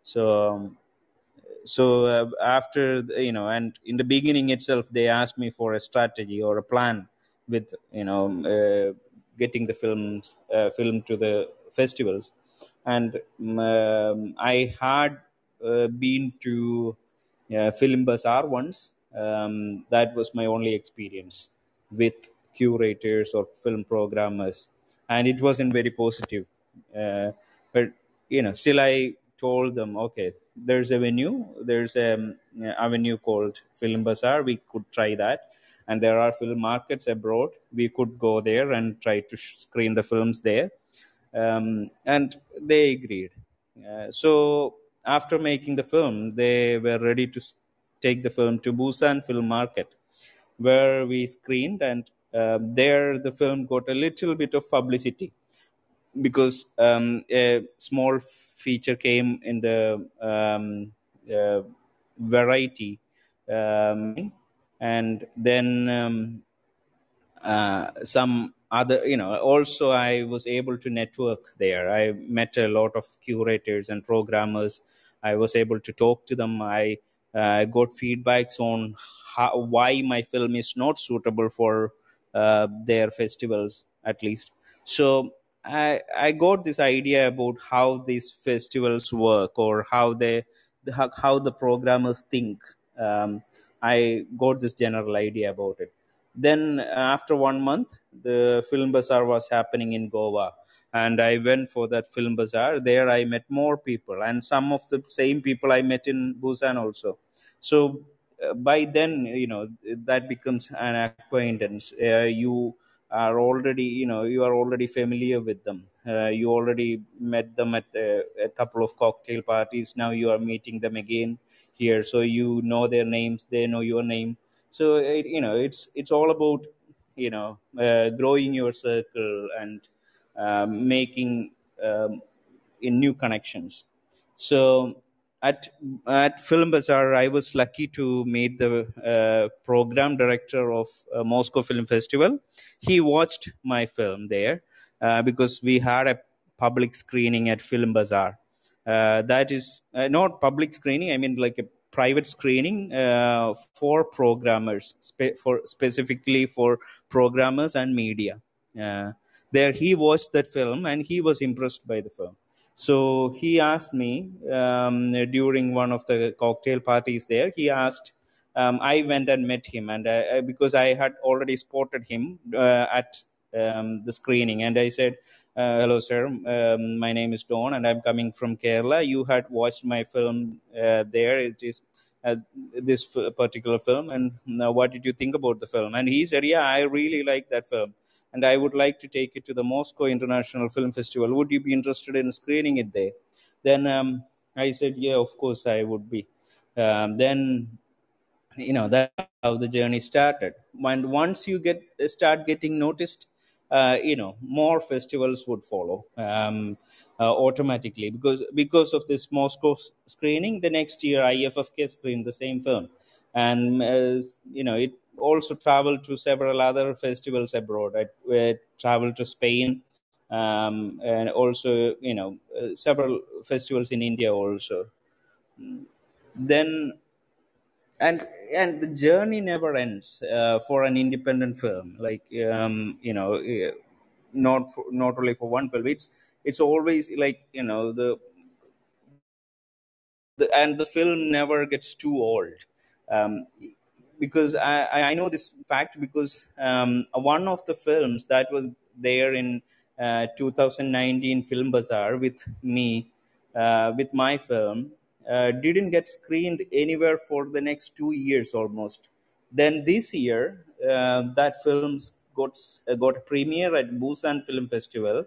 So um, so uh, after you know and in the beginning itself they asked me for a strategy or a plan with you know uh, getting the films uh, film to the festivals and um, i had uh, been to uh, film bazaar once. Um, that was my only experience with curators or film programmers. And it wasn't very positive uh, but you know still i told them okay there's a venue. There's a um, avenue called film bazaar. We could try that. And there are film markets abroad. We could go there and try to sh- screen the films there um, and they agreed. Uh, so after making the film they were ready to take the film to busan film market where we screened and uh, there the film got a little bit of publicity because um, a small feature came in the um, uh, variety um, and then um, uh, some other you know also i was able to network there. I met a lot of curators and programmers. I was able to talk to them. I uh, got feedbacks on how, why my film is not suitable for uh, their festivals at least. So i i got this idea about how these festivals work or how they the, how, how the programmers think. Um, i got this general idea about it then after one month the film bazaar was happening in goa. And i went for that film bazaar. There i met more people. And some of the same people i met in busan also. So uh, by then you know that becomes an acquaintance. Uh, you are already you know you are already familiar with them. Uh, you already met them at a, a couple of cocktail parties. Now you are meeting them again here. So you know their names. They know your name so it, you know it's it's all about you know uh, growing your circle and um, making um, in new connections. So at at film bazaar i was lucky to meet the uh, program director of uh, moscow film festival. He watched my film there uh, because we had a public screening at film bazaar. Uh, that is uh, not public screening i mean like a private screening uh, for programmers spe- for specifically for programmers and media uh, there he watched that film and he was impressed by the film so he asked me um, during one of the cocktail parties there he asked um, i went and met him and I, I, because i had already spotted him uh, at um, the screening and i said uh, hello, sir. Um, my name is Don, and I'm coming from Kerala. You had watched my film uh, there. It is uh, this particular film, and what did you think about the film? And he said, Yeah, I really like that film, and I would like to take it to the Moscow International Film Festival. Would you be interested in screening it there? Then um, I said, Yeah, of course I would be. Um, then you know that's how the journey started and once you get start getting noticed uh, you know more festivals would follow um, uh, automatically. Because because of this moscow screening the next year iffk screened the same film. And uh, you know it also traveled to several other festivals abroad. I uh, traveled to spain um, and also you know uh, several festivals in india also. Then and and the journey never ends uh, for an independent film. Like um, you know eh, not for, not only for one film. It's it's always like you know the, the and the film never gets too old um, because I, I know this fact because um, one of the films that was there in uh, 2019 Film Bazaar with me, uh, with my film, uh, didn't get screened anywhere for the next two years almost. Then this year, uh, that film got uh, got premiere at Busan Film Festival,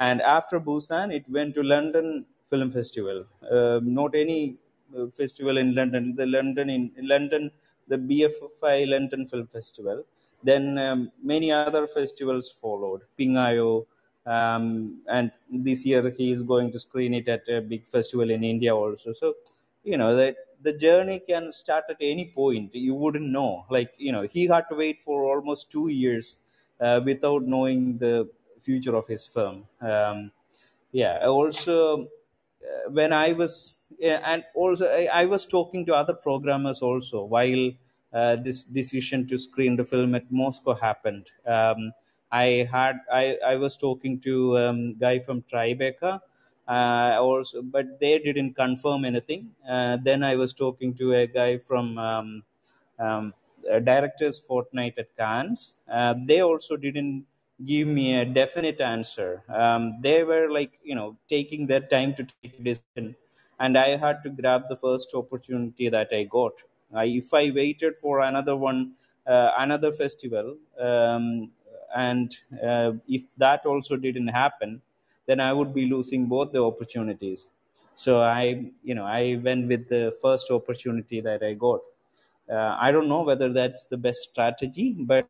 and after Busan, it went to London Film Festival. Uh, not any uh, festival in London. The London in, London, the BFI London Film Festival. Then um, many other festivals followed. Pingyao, um, and this year he is going to screen it at a big festival in India also. So, you know that the journey can start at any point. You wouldn't know. Like you know, he had to wait for almost two years uh, without knowing the future of his film. Um, yeah. Also, uh, when I was and also I, I was talking to other programmers also while uh, this decision to screen the film at Moscow happened. Um, I had I, I was talking to um, guy from Tribeca uh, also, but they didn't confirm anything. Uh, then I was talking to a guy from um, um, uh, Directors Fortnight at Cannes. Uh, they also didn't give me a definite answer. Um, they were like you know taking their time to take a decision, and I had to grab the first opportunity that I got. Uh, if I waited for another one, uh, another festival, um, and uh, if that also didn't happen, then I would be losing both the opportunities. So I, you know, I went with the first opportunity that I got. Uh, I don't know whether that's the best strategy, but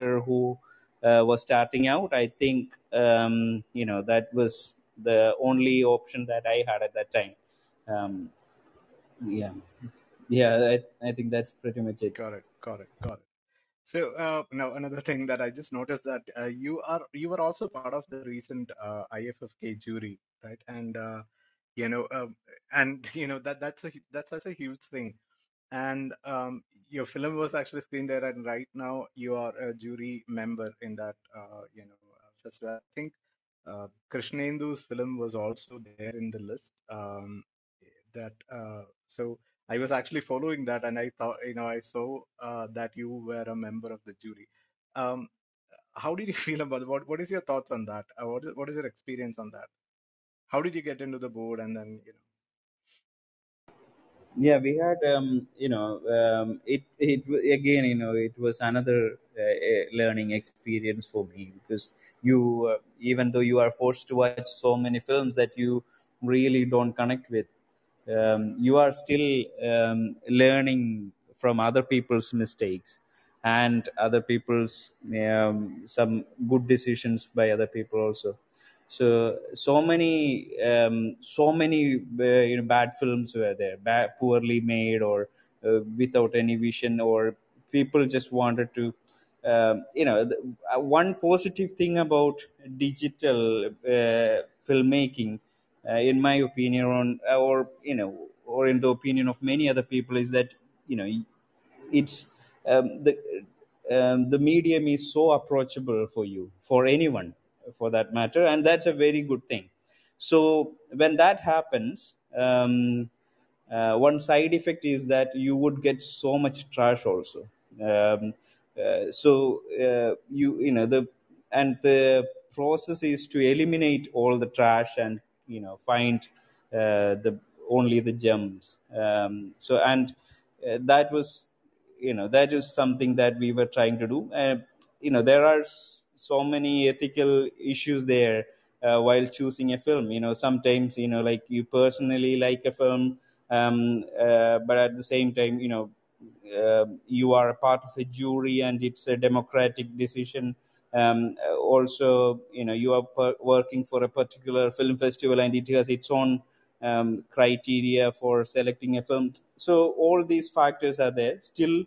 who uh, was starting out, I think, um, you know, that was the only option that I had at that time. Um, yeah, yeah, I, I think that's pretty much it. Got it. Got it. Got it. So uh, now another thing that I just noticed that uh, you are you were also part of the recent uh, IFFK jury, right? And uh, you know, um, and you know that that's a that's such a huge thing. And um, your film was actually screened there, and right now you are a jury member in that uh, you know uh, festival. I think uh, Krishnendu's film was also there in the list. Um, that uh, so I was actually following that, and I thought you know I saw uh, that you were a member of the jury. Um, how did you feel about what? What is your thoughts on that? Uh, what is what is your experience on that? How did you get into the board, and then you know? Yeah we had um, you know um, it it again you know it was another uh, learning experience for me because you uh, even though you are forced to watch so many films that you really don't connect with um, you are still um, learning from other people's mistakes and other people's um, some good decisions by other people also so so many um, so many uh, you know bad films were there bad, poorly made or uh, without any vision or people just wanted to um, you know the, uh, one positive thing about digital uh, filmmaking uh, in my opinion on or you know or in the opinion of many other people is that you know it's um, the um, the medium is so approachable for you for anyone for that matter and that's a very good thing. So when that happens um, uh, one side effect is that you would get so much trash also. Um, uh, so uh, you you know the and the process is to eliminate all the trash and you know find uh, the only the gems. Um, so and uh, that was you know that is something that we were trying to do. Uh, you know there are so many ethical issues there uh, while choosing a film. You know sometimes you know like you personally like a film um, uh, but at the same time you know uh, you are a part of a jury and it's a democratic decision. Um, uh, also you know you are per- working for a particular film festival and it has its own um, criteria for selecting a film. So all these factors are there. Still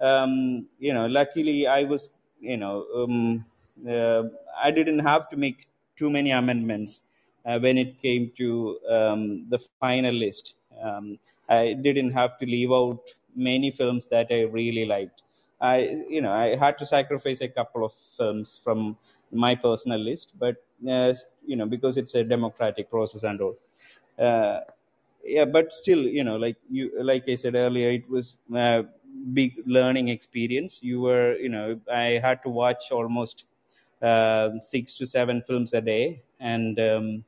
um, you know luckily i was you know um, i didn't have to make too many amendments uh, when it came to um, the final list. Um, i didn't have to leave out many films that i really liked. I you know i had to sacrifice a couple of films from my personal list but uh, you know because it's a democratic process and all. Uh, yeah but still you know like you like i said earlier it was a big learning experience. You were you know i had to watch almost uh, six to seven films a day. And um,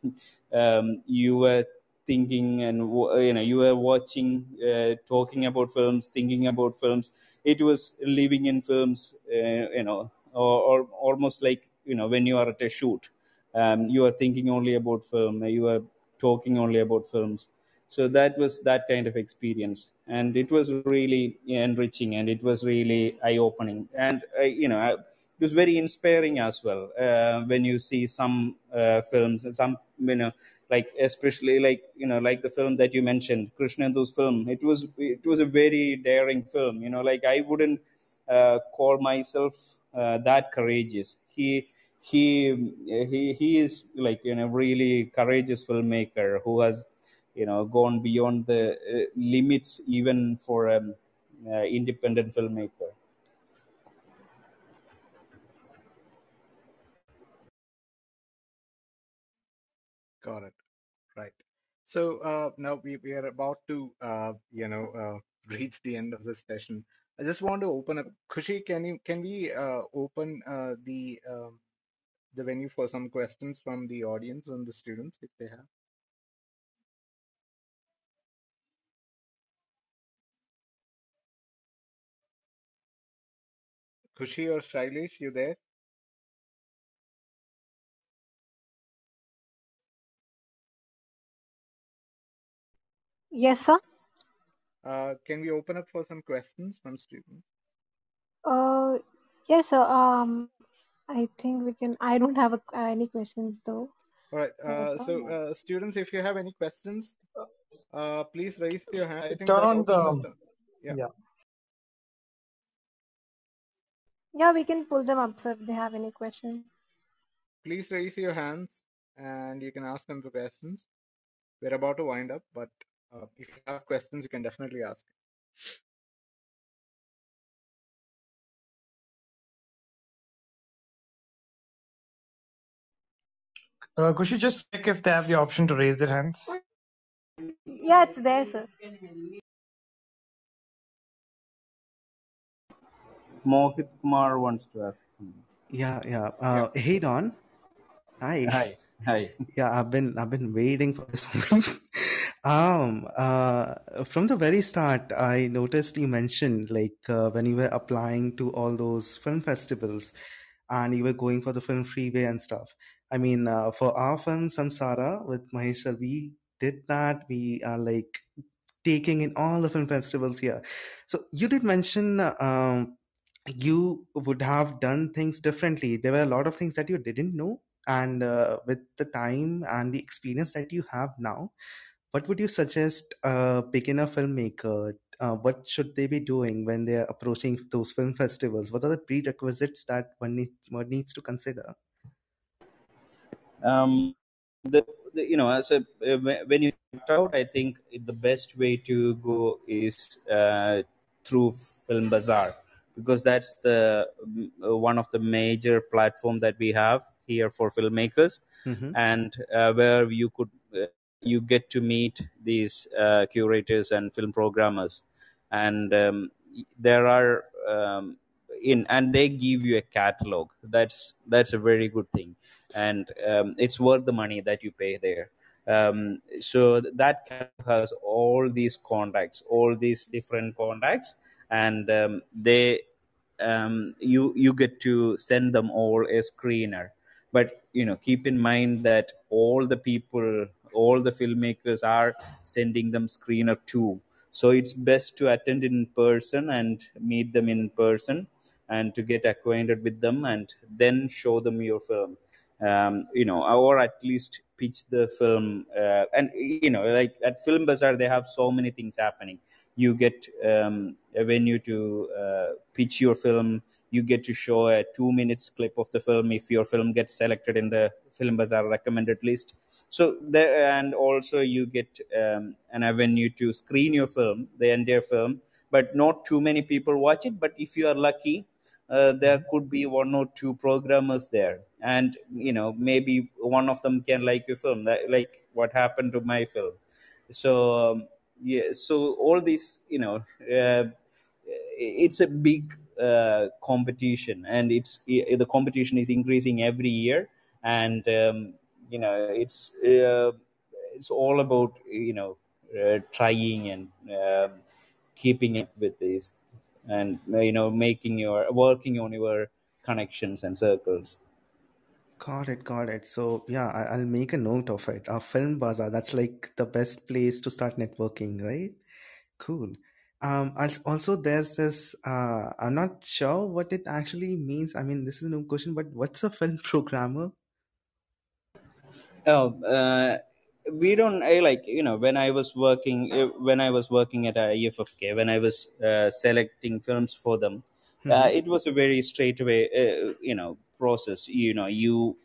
um, you were thinking and you know you were watching uh, talking about films thinking about films. It was living in films uh, you know or, or almost like you know when you are at a shoot. Um, you are thinking only about film you are talking only about films. So that was that kind of experience. And it was really enriching and it was really eye opening and uh, you know I, it was very inspiring as well uh, when you see some uh, films and some you know like especially like you know like the film that you mentioned krishnendu's film. It was it was a very daring film you know like i wouldn't uh, call myself uh, that courageous. He he he he is like you know really courageous filmmaker who has you know gone beyond the uh, limits even for an uh, independent filmmaker Got it. Right. So uh, now we, we are about to, uh, you know, uh, reach the end of this session. I just want to open up. Kushi, can you can we uh, open uh, the um, the venue for some questions from the audience and the students if they have? Kushi or Shailesh, you there? Yes, sir. Uh, can we open up for some questions from students? Uh, yes, sir. Um, I think we can. I don't have a, any questions though. All right. so Uh, so uh, students, if you have any questions, uh, please raise your hand. I think Turn on the option is done. Yeah. yeah. Yeah, we can pull them up, sir, if they have any questions. Please raise your hands and you can ask them the questions. We're about to wind up, but uh, if you have questions, you can definitely ask. Uh, could you just check if they have the option to raise their hands? Yeah, it's there, sir. mohit kumar wants to ask something Yeah, yeah. Uh, Hey Don. Hi. hi hi Yeah, I've been I've been waiting for this moment. Um, uh, from the very start, I noticed you mentioned like uh, when you were applying to all those film festivals, and you were going for the FilmFreeway and stuff. I mean, uh, for our film Samsara with Mahesh, we did that. We are like taking in all the film festivals here. So you did mention um, you would have done things differently. There were a lot of things that you didn't know, and uh, with the time and the experience that you have now, what would you suggest a beginner filmmaker? Uh, what should they be doing when they're approaching those film festivals? What are the prerequisites that one, need, one needs to consider? um, the, the you know as a uh, when you start out i think the best way to go is uh, through film bazaar because that's the uh, one of the major platform that we have here for filmmakers Mhm. and uh, where you could uh, you get to meet these uh, curators and film programmers. And um, there are um, in and they give you a catalog. That's that's a very good thing. And um, it's worth the money that you pay there. Um, so that has all these contacts all these different contacts. And um, they um, you you get to send them all a screener. But you know keep in mind that all the people all the filmmakers are sending them screener too so it's best to attend in person and meet them in person and to get acquainted with them and then show them your film. Um, you know or at least pitch the film uh, and you know like at film bazaar they have so many things happening you get um, a venue to uh, pitch your film. You get to show a two minutes clip of the film if your film gets selected in the film bazaar recommended list. So there and also you get um, an avenue to screen your film the entire film but not too many people watch it. But if you are lucky uh, there could be one or two programmers there. And you know maybe one of them can like your film like what happened to my film. So um, yeah so all these you know uh, it's a big uh, competition and it's the competition is increasing every year and um, you know it's uh, it's all about you know trying and um, keeping up with this and you know making your working on your connections and circles Got it, got it. So yeah, I, I'll make a note of it. A film bazaar, that's like the best place to start networking, right? Cool. Um, also there's this, uh, I'm not sure what it actually means. I mean, this is no question, but what's a film programmer? Oh, uh, we don't. I like you know when I was working uh, when I was working at IFFK when I was uh, selecting films for them, uh, hmm it was a very straightaway uh, you know process. You know you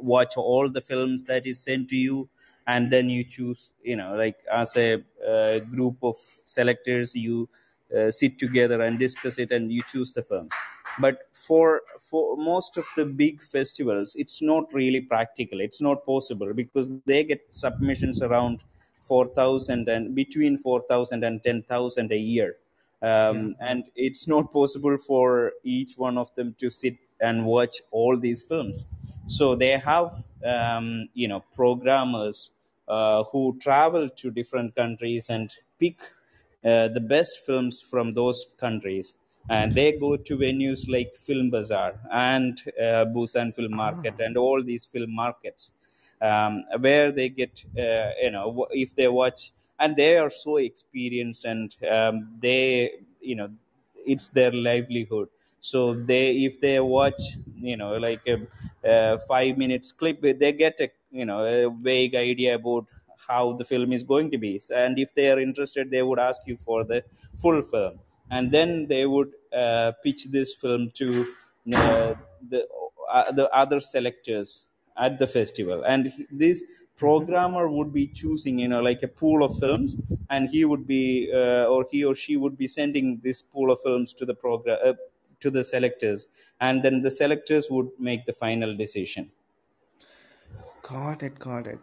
watch all the films that is sent to you, and then you choose. You know like as a uh, group of selectors, you uh, sit together and discuss it, and you choose the film but for for most of the big festivals it's not really practical it's not possible because they get submissions around 4000 and between 4000 and 10000 a year Yeah. um, and it's not possible for each one of them to sit and watch all these films. So they have um, you know programmers uh, who travel to different countries and pick uh, the best films from those countries. And they go to venues like film bazaar and uh, busan film market Ah, and all these film markets um, where they get uh, you know if they watch and they are so experienced and um, they you know it's their livelihood so they if they watch you know like a, a five minutes clip they get a you know a vague idea about how the film is going to be. And if they are interested they would ask you for the full film. And then they would uh, pitch this film to uh, the uh, the other selectors at the festival. And this programmer would be choosing you know like a pool of films and he would be uh, or he or she would be sending this pool of films to the program uh, to the selectors and then the selectors would make the final decision Got it, got it.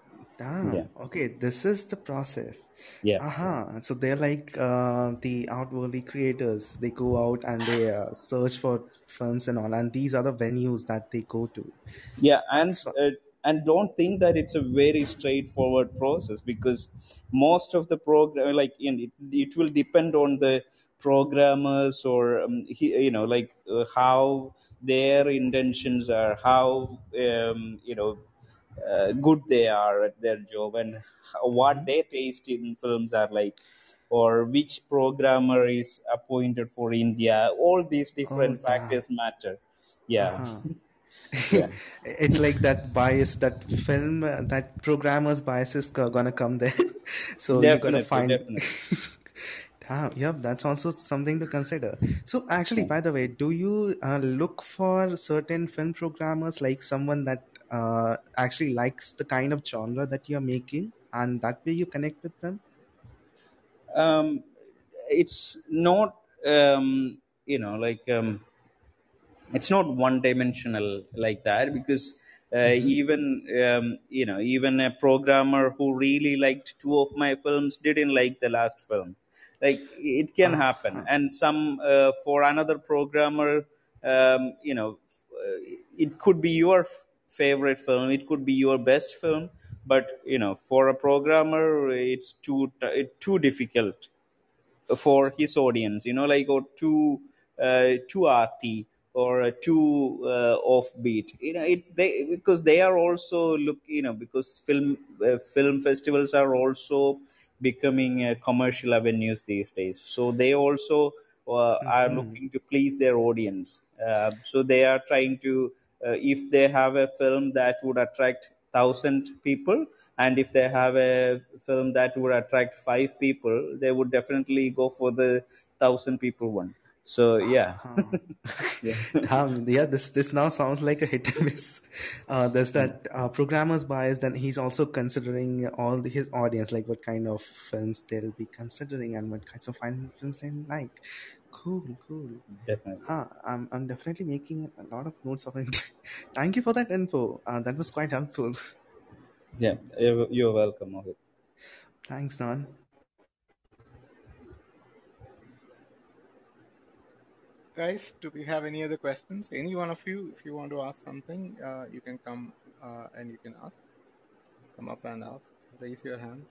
yeah Damn. Okay, this is the process. yeah Aha. So they're like uh, the outwardly creators. They go out and they uh, search for films and all, and these are the venues that they go to. yeah and what. uh, and don't think that it's a very straightforward process because most of the program like in it, it will depend on the programmers or um, he, you know like uh, how their intentions are how um, you know uh, good they are at their job and what hmm their taste in films are like or which programmer is appointed for india all these Oh, different damn. factors matter yeah Uh-huh. yeah It's like that bias, that film, uh, that programmer's bias is gonna come there. So you're gonna find. definitely Damn, yep, that's also something to consider. So actually, by the way, do you uh, look for certain film programmers, like someone that uh, actually likes the kind of genre that you're making, and that way you connect with them? um it's not um you know like um it's not one dimensional like that because uh, Mm-hmm. even um, you know even a programmer who really liked two of my films didn't like the last film like it can happen. Uh-huh. and some uh, for another programmer um, you know uh, it could be your f- favorite film it could be your best film but you know for a programmer it's too t- too difficult for his audience you know like or too uh, too arty or uh, too uh, offbeat. You know it they because they are also look you know because film uh, film festivals are also becoming uh, commercial avenues these days. So they also uh, are Mm-hmm. looking to please their audience. Uh, so they are trying to uh, if they have a film that would attract 1000 people and if they have a film that would attract five people they would definitely go for the 1000 people one so yeah Uh-huh. yeah Damn, yeah, this this now sounds like a hit and miss. Uh, there's that uh, programmer's bias, then he's also considering all the, his audience, like what kind of films they'll be considering and what kinds of fine films they like. Cool, cool. definitely Huh, I'm I'm definitely making a lot of notes of it. Thank you for that info. Uh, that was quite helpful. yeah you're, you're welcome Mohit. Thanks, Don. Guys, do we have any other questions? Any one of you, if you want to ask something, uh, you can come uh, and you can ask. Come up and ask. Raise your hands.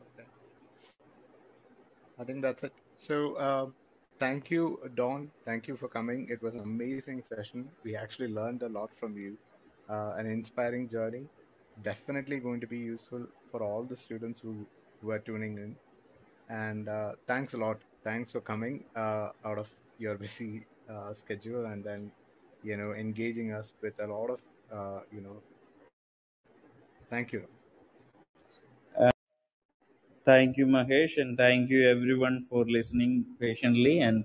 Okay. I think that's it. So, um, thank you, Don. Thank you for coming. It was an amazing session. We actually learned a lot from you. Uh, an inspiring journey. Definitely going to be useful for all the students who, who are tuning in. And uh, thanks a lot. Thanks for coming uh, out of your busy uh, schedule and then, you know, engaging us with a lot of, uh, you know, thank you. Thank you, Mahesh, and thank you everyone for listening patiently. And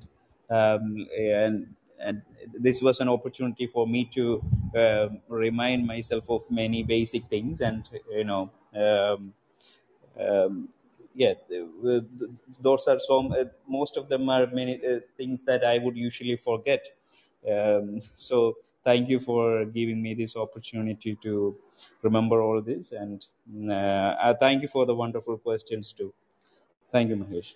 um, and and this was an opportunity for me to uh, remind myself of many basic things, and you know, um, um, yeah, th- th- those are some. Uh, most of them are many uh, things that I would usually forget. Um, so thank you for giving me this opportunity to remember all this, and uh, thank you for the wonderful questions too. Thank you, Mahesh.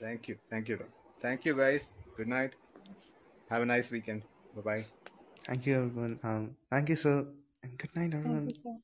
Thank you. Thank you. Thank you, guys. Good night. Have a nice weekend. Bye bye. Thank you, everyone. Um, thank you, sir. And good night, everyone. Thank you, sir.